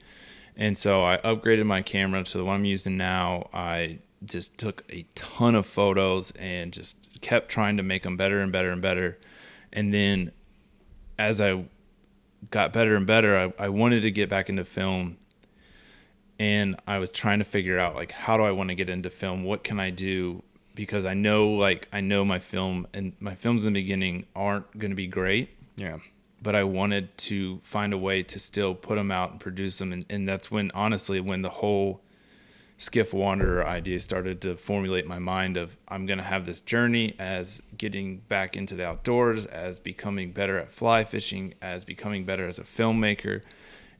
And so I upgraded my camera to the one I'm using now. I just took a ton of photos and just kept trying to make them better and better and better. And then as I got better and better, I, I wanted to get back into film. And I was trying to figure out like how do I want to get into film? What can I do? Because I know like I know my film and my films in the beginning aren't going to be great Yeah. But I wanted to find a way to still put them out and produce them. And, and that's when, honestly, when the whole Skiff Wanderer idea started to formulate my mind of I'm going to have this journey as getting back into the outdoors, as becoming better at fly fishing, as becoming better as a filmmaker.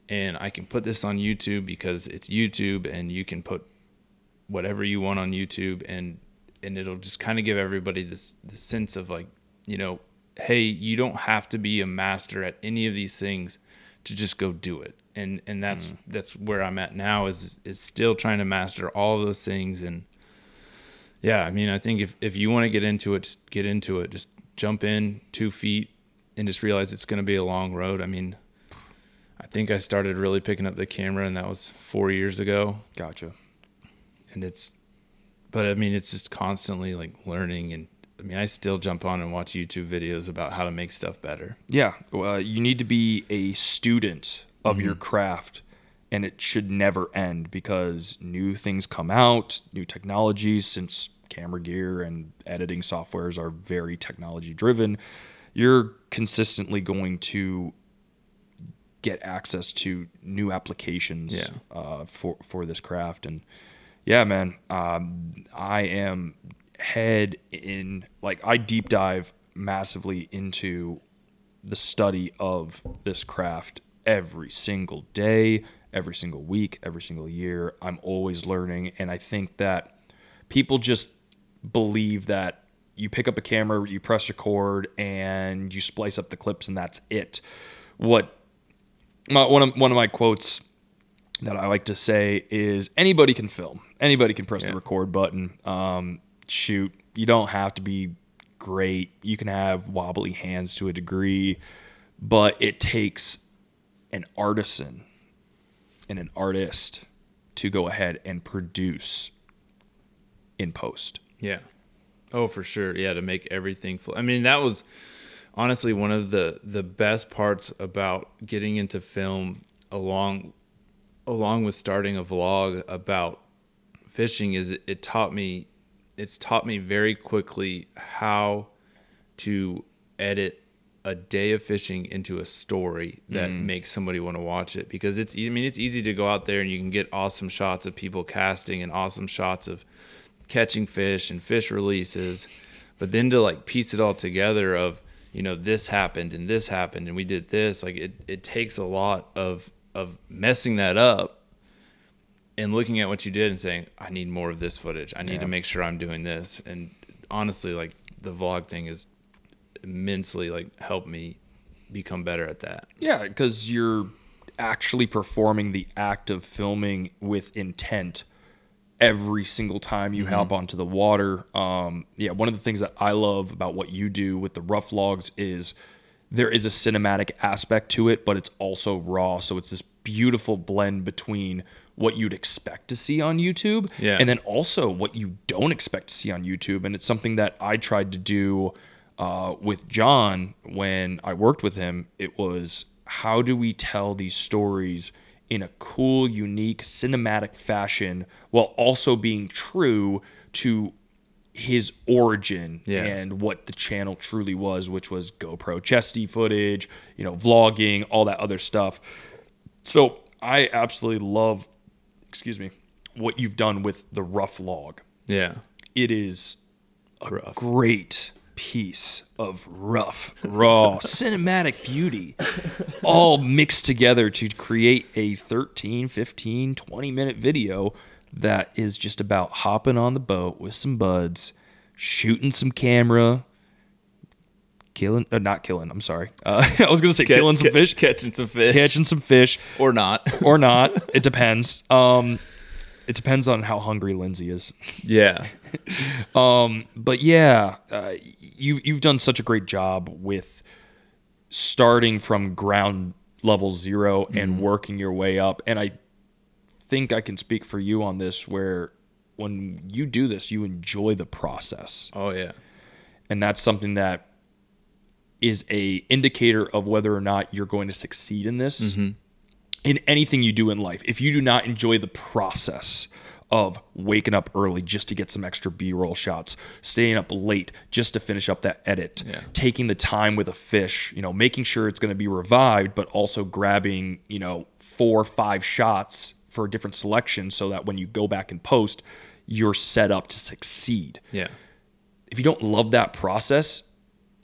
And I can put this on YouTube because it's YouTube and you can put whatever you want on YouTube and and it'll just kind of give everybody this this sense of like, you know, hey, you don't have to be a master at any of these things to just go do it. And and that's mm. that's where I'm at now is is still trying to master all those things and yeah, I mean, I think if if you want to get into it, just get into it. Just jump in 2 feet and just realize it's going to be a long road. I mean, I think I started really picking up the camera and that was 4 years ago Gotcha. and it's but i mean it's just constantly like learning and i mean i still jump on and watch youtube videos about how to make stuff better Yeah, uh, you need to be a student of your craft, and it should never end because new things come out, new technologies. Since camera gear and editing softwares are very technology driven, you're consistently going to get access to new applications Yeah. uh, for for this craft. And yeah, man, um, I am head in like I deep dive massively into the study of this craft every single day, every single week, every single year. I'm always learning, and I think that people just believe that you pick up a camera, you press record, and you splice up the clips, and that's it. What my, one of one of my quotes that I like to say is anybody can film. Anybody can press Yeah. the record button. Um, shoot, you don't have to be great. You can have wobbly hands to a degree, but it takes an artisan and an artist to go ahead and produce in post. yeah oh for sure yeah to make everything fl- i mean that was honestly one of the the best parts about getting into film along along with starting a vlog about fishing is it, it taught me it's taught me very quickly how to edit a day of fishing into a story that mm-hmm. makes somebody want to watch it. Because it's I mean it's easy to go out there and you can get awesome shots of people casting and awesome shots of catching fish and fish releases but then to like piece it all together of you know this happened and this happened and we did this like it, it takes a lot of of messing that up and looking at what you did and saying i need more of this footage i need Yeah. to make sure i'm doing this and honestly like the vlog thing is immensely like helped me become better at that Yeah, because you're actually performing the act of filming with intent every single time you hop onto the water. Um, yeah, one of the things that I love about what you do with the rough logs is there is a cinematic aspect to it, but it's also raw. So it's this beautiful blend between what you'd expect to see on YouTube Yeah. and then also what you don't expect to see on YouTube. And it's something that I tried to do uh, with John when I worked with him. It was how do we tell these stories in a cool, unique, cinematic fashion while also being true to his origin Yeah. and what the channel truly was, which was GoPro chesty footage, you know, vlogging, all that other stuff. So I absolutely love, excuse me, what you've done with the rough log. Yeah. It is a Rough. great piece of rough, raw, [laughs] cinematic beauty, all mixed together to create a 13, 15, 20 minute video that is just about hopping on the boat with some buds, shooting some camera, killing, uh, not killing, I'm sorry. Uh, [laughs] I was going to say killing some Ca- fish, catching some fish, catching some fish, or not. [laughs] or not. It depends. Um, it depends on how hungry Lindsay is. yeah. [laughs] but yeah, uh, you you've done such a great job with starting from ground level 0 and working your way up. And I think I can speak for you on this, where when you do this, you enjoy the process, Oh yeah. and that's something that is a indicator of whether or not you're going to succeed in this mm-hmm. in anything you do in life. If you do not enjoy the process of waking up early just to get some extra B-roll shots, staying up late just to finish up that edit, Yeah. taking the time with a fish, you know, making sure it's going to be revived but also grabbing, you know, four or five shots for a different selection so that when you go back and post, you're set up to succeed Yeah. if you don't love that process,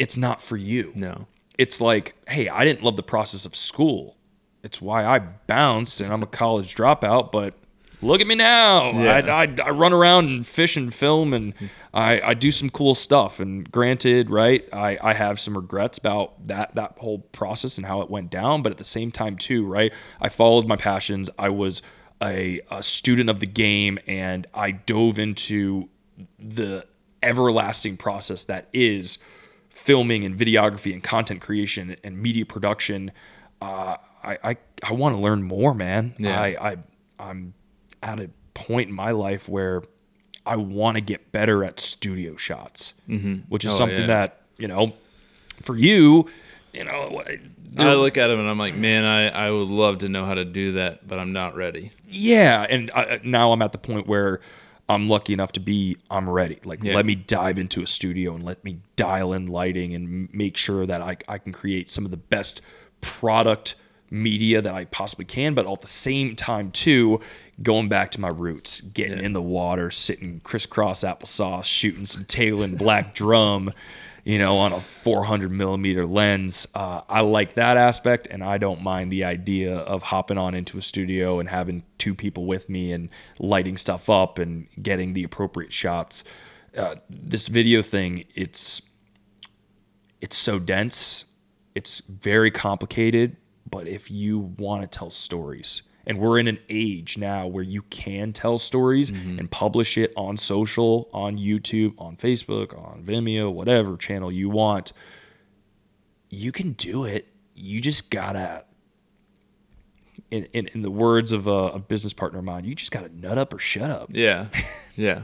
it's not for you. No. It's like, hey, I didn't love the process of school. It's why I bounced and I'm a college dropout, but look at me now. Yeah. I, I, I run around and fish and film and I, I do some cool stuff. And granted, right, I, I have some regrets about that, that whole process and how it went down. But at the same time, too, right, I followed my passions. I was a, a student of the game and I dove into the everlasting process that is filming and videography and content creation and media production. Uh, I I, I want to learn more, man. Yeah. I, I I'm at a point in my life where I want to get better at studio shots, mm-hmm. which is Oh, something yeah. that you know for you, you know. I look at him and I'm like, man, I, I would love to know how to do that, but I'm not ready. Yeah, and I, now I'm at the point where I'm lucky enough to be I'm ready. Like Yeah. let me dive into a studio and let me dial in lighting and make sure that I I can create some of the best product media that I possibly can, but at the same time too, going back to my roots, getting in the water, sitting crisscross applesauce, shooting some tailing black [laughs] drum, you know, on a 400 millimeter lens. Uh, I like that aspect, and I don't mind the idea of hopping on into a studio and having two people with me and lighting stuff up and getting the appropriate shots. Uh, this video thing, it's it's so dense, it's very complicated. But if you want to tell stories, and we're in an age now where you can tell stories and publish it on social, on YouTube, on Facebook, on Vimeo, whatever channel you want, you can do it. You just gotta, in, in, in the words of a, a business partner of mine, you just gotta nut up or shut up. Yeah. [laughs] Yeah.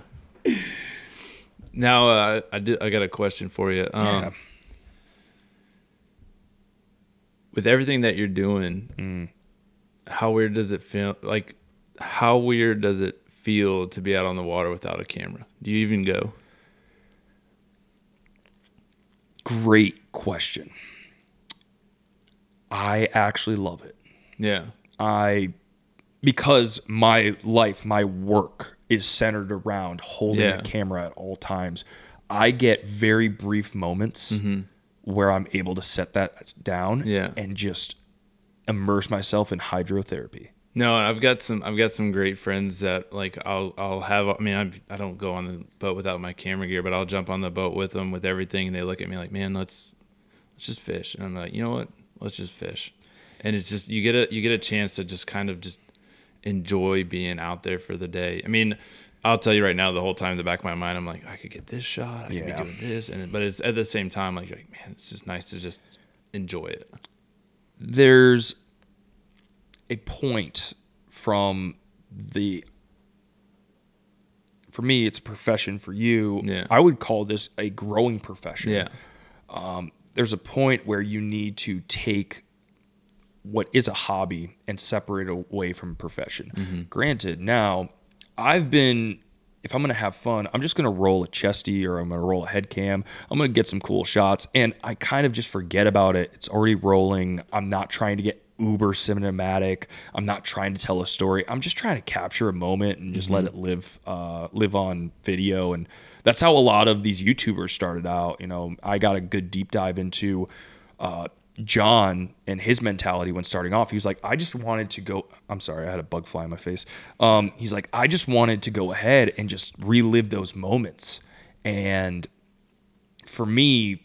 now uh, I did I got a question for you. Um, Yeah. With everything that you're doing, Mm. How weird does it feel? Like, how weird does it feel to be out on the water without a camera? Do you even go? Great question. I actually love it. Yeah. I because my life, my work is centered around holding Yeah. a camera at all times. I get very brief moments mm-hmm. where I'm able to set that down Yeah. and just immerse myself in hydrotherapy. No, I've got some. I've got some great friends that like I'll I'll have. I mean, I'm, I don't go on the boat without my camera gear, but I'll jump on the boat with them with everything, and they look at me like, "Man, let's let's just fish." And I'm like, "You know what? Let's just fish." And it's just you get a you get a chance to just kind of just enjoy being out there for the day. I mean, I'll tell you right now, the whole time in the back of my mind, I'm like, I could get this shot, I could Yeah. be doing this, and but it's at the same time like, you're like, man, it's just nice to just enjoy it. There's a point from the for me it's a profession for you Yeah. i would call this a growing profession Yeah. um, there's a point where you need to take what is a hobby and separate it away from a profession. Granted, now I've been if I'm gonna have fun, I'm just gonna roll a chesty or I'm gonna roll a head cam. I'm gonna get some cool shots, and I kind of just forget about it. It's already rolling. I'm not trying to get uber cinematic. I'm not trying to tell a story. I'm just trying to capture a moment and just let it live, uh, live on video. And that's how a lot of these YouTubers started out. You know, I got a good deep dive into uh, John and his mentality when starting off. He was like, I just wanted to go. I'm sorry, I had a bug fly in my face. Um, he's like, I just wanted to go ahead and just relive those moments. And for me,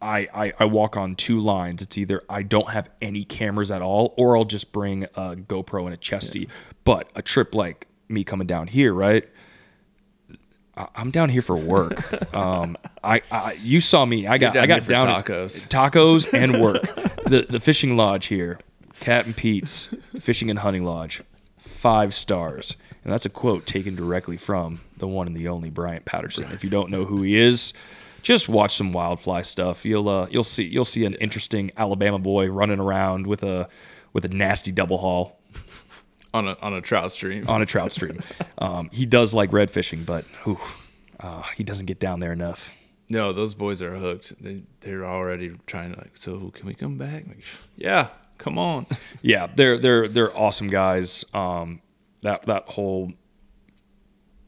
I, I, I walk on two lines. It's either I don't have any cameras at all, or I'll just bring a GoPro and a chesty. But a trip like me coming down here, right? I- I'm down here for work. [laughs] Um, I, I you saw me. I got down I got here for down tacos. tacos and [laughs] work. the the fishing lodge here, Cat and Pete's Fishing and Hunting Lodge, five stars, and that's a quote taken directly from the one and the only Bryant Patterson. If you don't know who he is, just watch some wildfly stuff. You'll uh, you'll see you'll see an interesting Alabama boy running around with a with a nasty double haul On a on a trout stream. on a trout stream. [laughs] Um, he does like red fishing, but whew, uh, he doesn't get down there enough. No, those boys are hooked. They they're already trying to like. So can we come back? Like, yeah, come on. [laughs] Yeah, they're they're they're awesome guys. Um, that that whole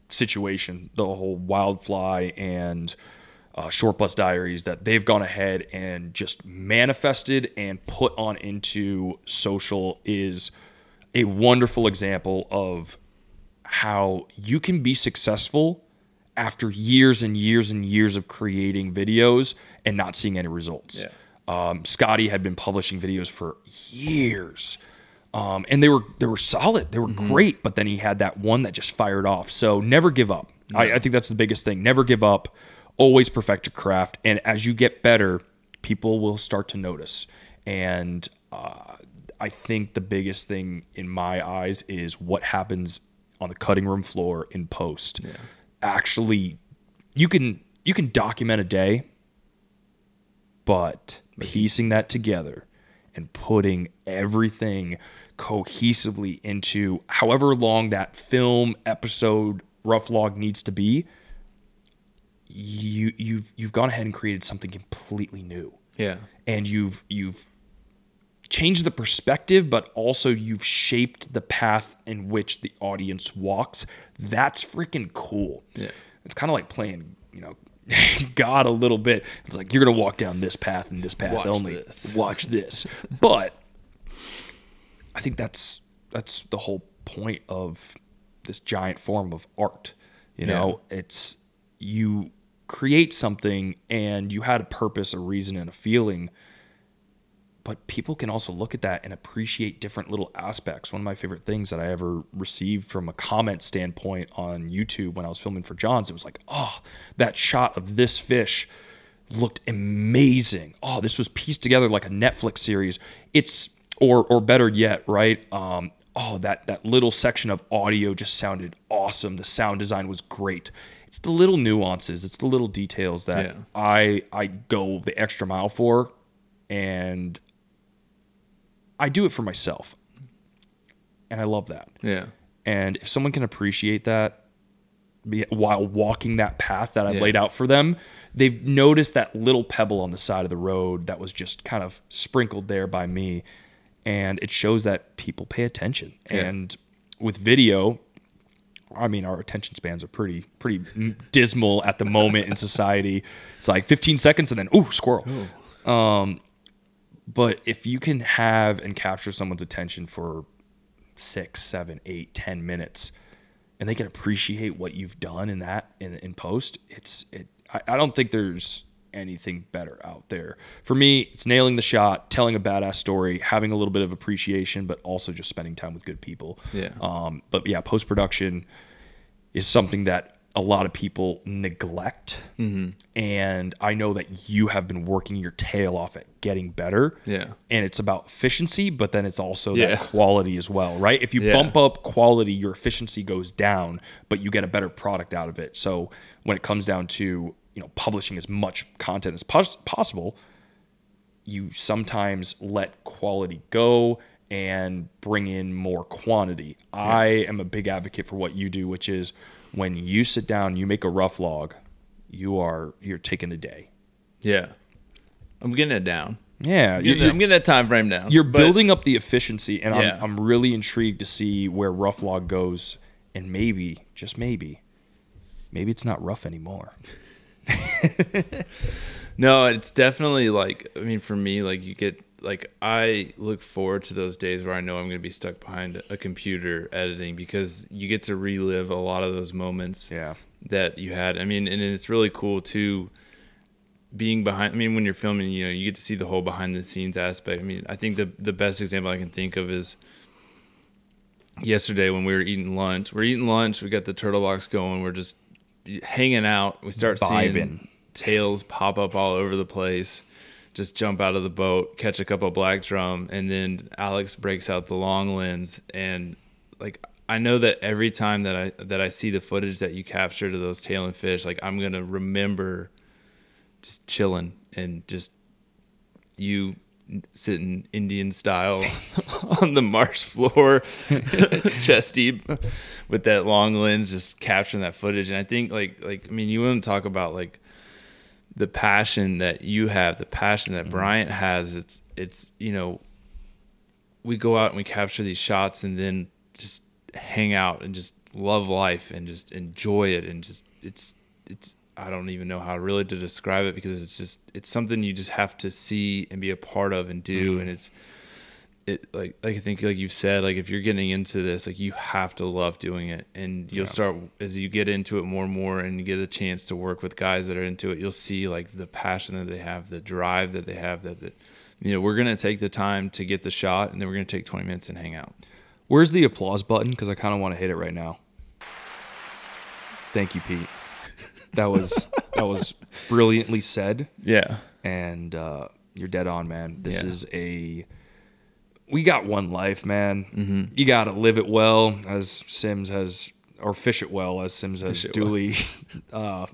situation, the whole Wildfly and uh, Short Bus Diaries, that they've gone ahead and just manifested and put on into social is a wonderful example of how you can be successful after years and years and years of creating videos and not seeing any results. Yeah. Um, Scotty had been publishing videos for years. Um, and they were they were solid. They were great, but then he had that one that just fired off. So never give up. I, I think that's the biggest thing. Never give up. Always perfect your craft, and as you get better, people will start to notice. And uh, I think the biggest thing in my eyes is what happens on the cutting room floor in post. Actually, you can you can document a day, but piecing that together and putting everything cohesively into however long that film episode rough log needs to be you you've you've gone ahead and created something completely new Yeah. and you've you've changed the perspective but also you've shaped the path in which the audience walks. That's freaking cool. Yeah. it's kind of like playing you know [laughs] god a little bit. It's like you're gonna walk down this path and this path Watch only. this. [laughs] watch this. But i think that's that's the whole point of this giant form of art you know? It's you create something and you had a purpose a reason and a feeling but people can also look at that and appreciate different little aspects. One of my favorite things that I ever received from a comment standpoint on YouTube when I was filming for John's, it was like, oh, that shot of this fish looked amazing. Oh, this was pieced together like a Netflix series. It's or or better yet, right? Um, oh, that that little section of audio just sounded awesome. The sound design was great. It's the little nuances, it's the little details that Yeah. I I go the extra mile for, and I do it for myself. And I love that. Yeah. And if someone can appreciate that while walking that path that I've Yeah. laid out for them, they've noticed that little pebble on the side of the road that was just kind of sprinkled there by me. And it shows that people pay attention. Yeah. And with video, I mean, our attention spans are pretty pretty dismal at the moment in [laughs] society. It's like 15 seconds and then ooh, squirrel. Um, but if you can have and capture someone's attention for six, seven, eight, ten minutes, and they can appreciate what you've done in that in, in post, it's it. I, I don't think there's anything better out there. For me, it's nailing the shot, telling a badass story, having a little bit of appreciation, but also just spending time with good people. Yeah. Um, but yeah, post production is something that a lot of people neglect. Mm-hmm. And I know that you have been working your tail off at getting better. Yeah. And it's about efficiency, but then it's also Yeah. that quality as well, right? If you Yeah. bump up quality, your efficiency goes down, but you get a better product out of it. So when it comes down to, you know, publishing as much content as pos- possible, you sometimes let quality go and bring in more quantity. I am a big advocate for what you do, which is when you sit down, you make a rough log, you are you're taking a day. Yeah. I'm getting it down. Yeah, I'm getting, that- I'm getting that time frame down. you're But- building up the efficiency, and Yeah. I'm I'm really intrigued to see where rough log goes, and maybe just maybe, maybe it's not rough anymore. [laughs] No, it's definitely like I mean for me like you get like I look forward to those days where I know I'm going to be stuck behind a computer editing because you get to relive a lot of those moments Yeah, that you had. I mean, and it's really cool too being behind I mean when you're filming, you know, you get to see the whole behind the scenes aspect. I mean, I think the the best example I can think of is yesterday when we were eating lunch. We're eating lunch, we got the turtle box going, we're just hanging out. We start Vibing. seeing tails pop up all over the place. Just jump out of the boat, catch a couple black drum, and then Alex breaks out the long lens and like I know that every time that I that I see the footage that you captured of those tail and fish, like I'm gonna remember just chilling and just you sitting Indian style [laughs] on the marsh floor, [laughs] chest deep, with that long lens, just capturing that footage. And I think like like I mean, you want to talk about like the passion that you have, the passion that mm-hmm. Bryant has. It's it's you know we go out and we capture these shots and then just hang out and just love life and just enjoy it and just it's it's I don't even know how really to describe it because it's just it's something you just have to see and be a part of and do mm-hmm. and it's it like like I think like you've said like if you're getting into this like you have to love doing it and you'll start as you get into it more and more and you get a chance to work with guys that are into it you'll see like the passion that they have the drive that they have that, that you know we're gonna take the time to get the shot and then we're gonna take 20 minutes and hang out where's the applause button? Because I kind of want to hit it right now. Thank you, Pete. That was [laughs] that was brilliantly said. yeah and uh, you're dead on, man. This Yeah. is a we got one life, man. Mm-hmm. You got to live it well, as Sims has, or fish it well, as Sims has it well. duly [laughs] uh,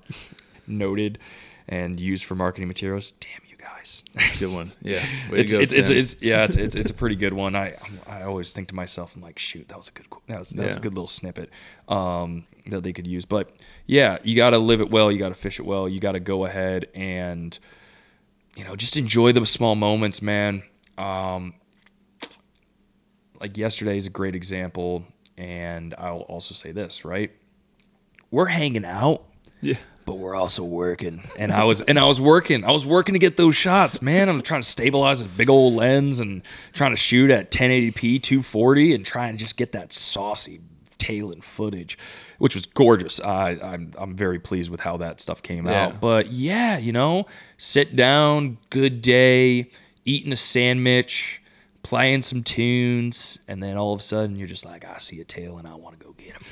noted and used for marketing materials. Damn you guys. That's a good one. Yeah. [laughs] It's, go, it's, it's, it's yeah it's, it's it's a pretty good one. I I always think to myself, I'm like, shoot, that was a good that was, that was a good little snippet um, that they could use. But yeah, you got to live it well. You got to fish it well. You got to go ahead and you know just enjoy the small moments, man. Um, like yesterday is a great example, and I'll also say this right. We're hanging out yeah. but we're also working. And I was and I was working. I was working to get those shots, man. I was trying to stabilize this big old lens and trying to shoot at 1080p 240 and trying to just get that saucy tail and footage, which was gorgeous. I I'm I'm very pleased with how that stuff came Yeah. out. But yeah, you know, sit down, good day, eating a sandwich, playing some tunes, and then all of a sudden you're just like, I see a tail and I want to go get him.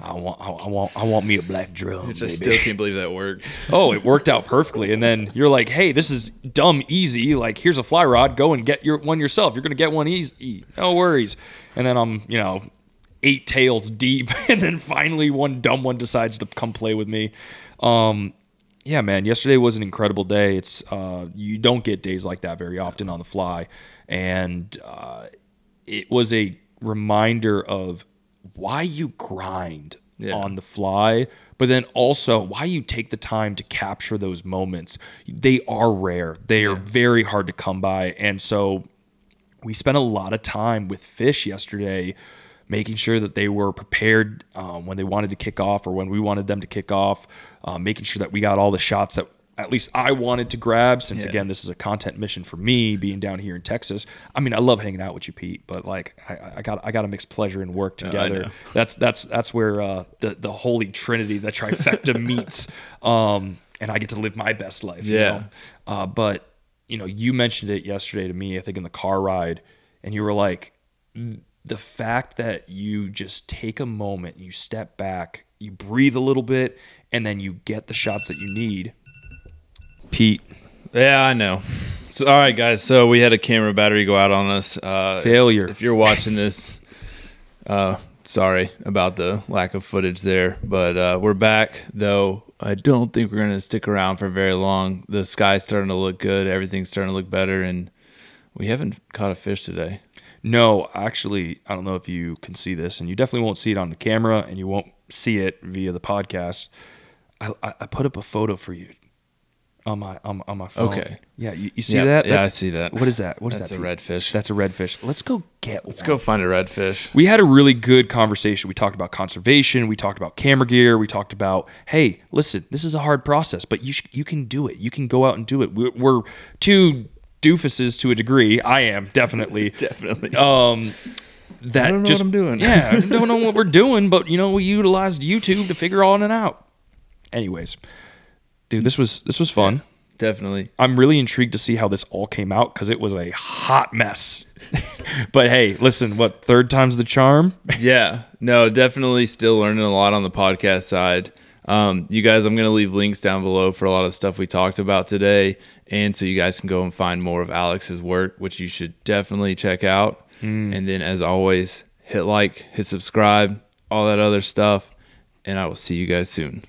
I want, I, want, I want me a black drum. I baby. still can't believe that worked. [laughs] oh, it worked out perfectly. And then you're like, hey, this is dumb easy. Like, here's a fly rod. Go and get your one yourself. You're gonna get one easy. No worries. And then I'm, you know, eight tails deep, [laughs] and then finally one dumb one decides to come play with me. Um, yeah, man. Yesterday was an incredible day. It's uh, you don't get days like that very often on the fly, and uh, it was a reminder of why you grind Yeah. on the fly, but then also why you take the time to capture those moments. They are rare. They are very hard to come by, and so we spent a lot of time with fish yesterday making sure that they were prepared um, when they wanted to kick off or when we wanted them to kick off uh, making sure that we got all the shots that at least i wanted to grab since Yeah. again this is a content mission for me being down here in texas i mean i love hanging out with you pete but like i, I got i got to mix pleasure and work together that's that's that's where uh, the the holy trinity the trifecta [laughs] meets um, and i get to live my best life you Yeah. know? uh, but you know, you mentioned it yesterday to me, I think in the car ride, and you were like, the fact that you just take a moment, you step back, you breathe a little bit, and then you get the shots that you need. Pete, Yeah, I know. So, all right, guys. So we had a camera battery go out on us. Uh, Failure. If you're watching this, uh, sorry about the lack of footage there, but uh, we're back. Though I don't think we're gonna stick around for very long. The sky's starting to look good. Everything's starting to look better, and we haven't caught a fish today. No, actually, I don't know if you can see this, and you definitely won't see it on the camera, and you won't see it via the podcast. I, I, I put up a photo for you on my on, on my phone. Okay. Yeah, you, you see yeah, that? Yeah, That- I see that. What is that? What is That's that? a Pete? redfish. That's a redfish. Let's go get Let's one. go find a redfish. We had a really good conversation. We talked about conservation. We talked about camera gear. We talked about, hey, listen, this is a hard process, but you sh- you can do it. You can go out and do it. We're, we're two doofuses to a degree. I am [laughs] definitely. Definitely. Um, that I don't know just, what I'm doing. yeah, I [laughs] don't know what we're doing, but you know, we utilized YouTube to figure all it out. Anyways, dude, this was this was fun. Definitely. I'm really intrigued to see how this all came out because it was a hot mess. [laughs] but hey, listen, what third time's the charm? yeah, no, definitely still learning a lot on the podcast side. Um, you guys, I'm going to leave links down below for a lot of stuff we talked about today. And so you guys can go and find more of Alex's work, which you should definitely check out. And then, as always, hit like, hit subscribe, all that other stuff. And I will see you guys soon.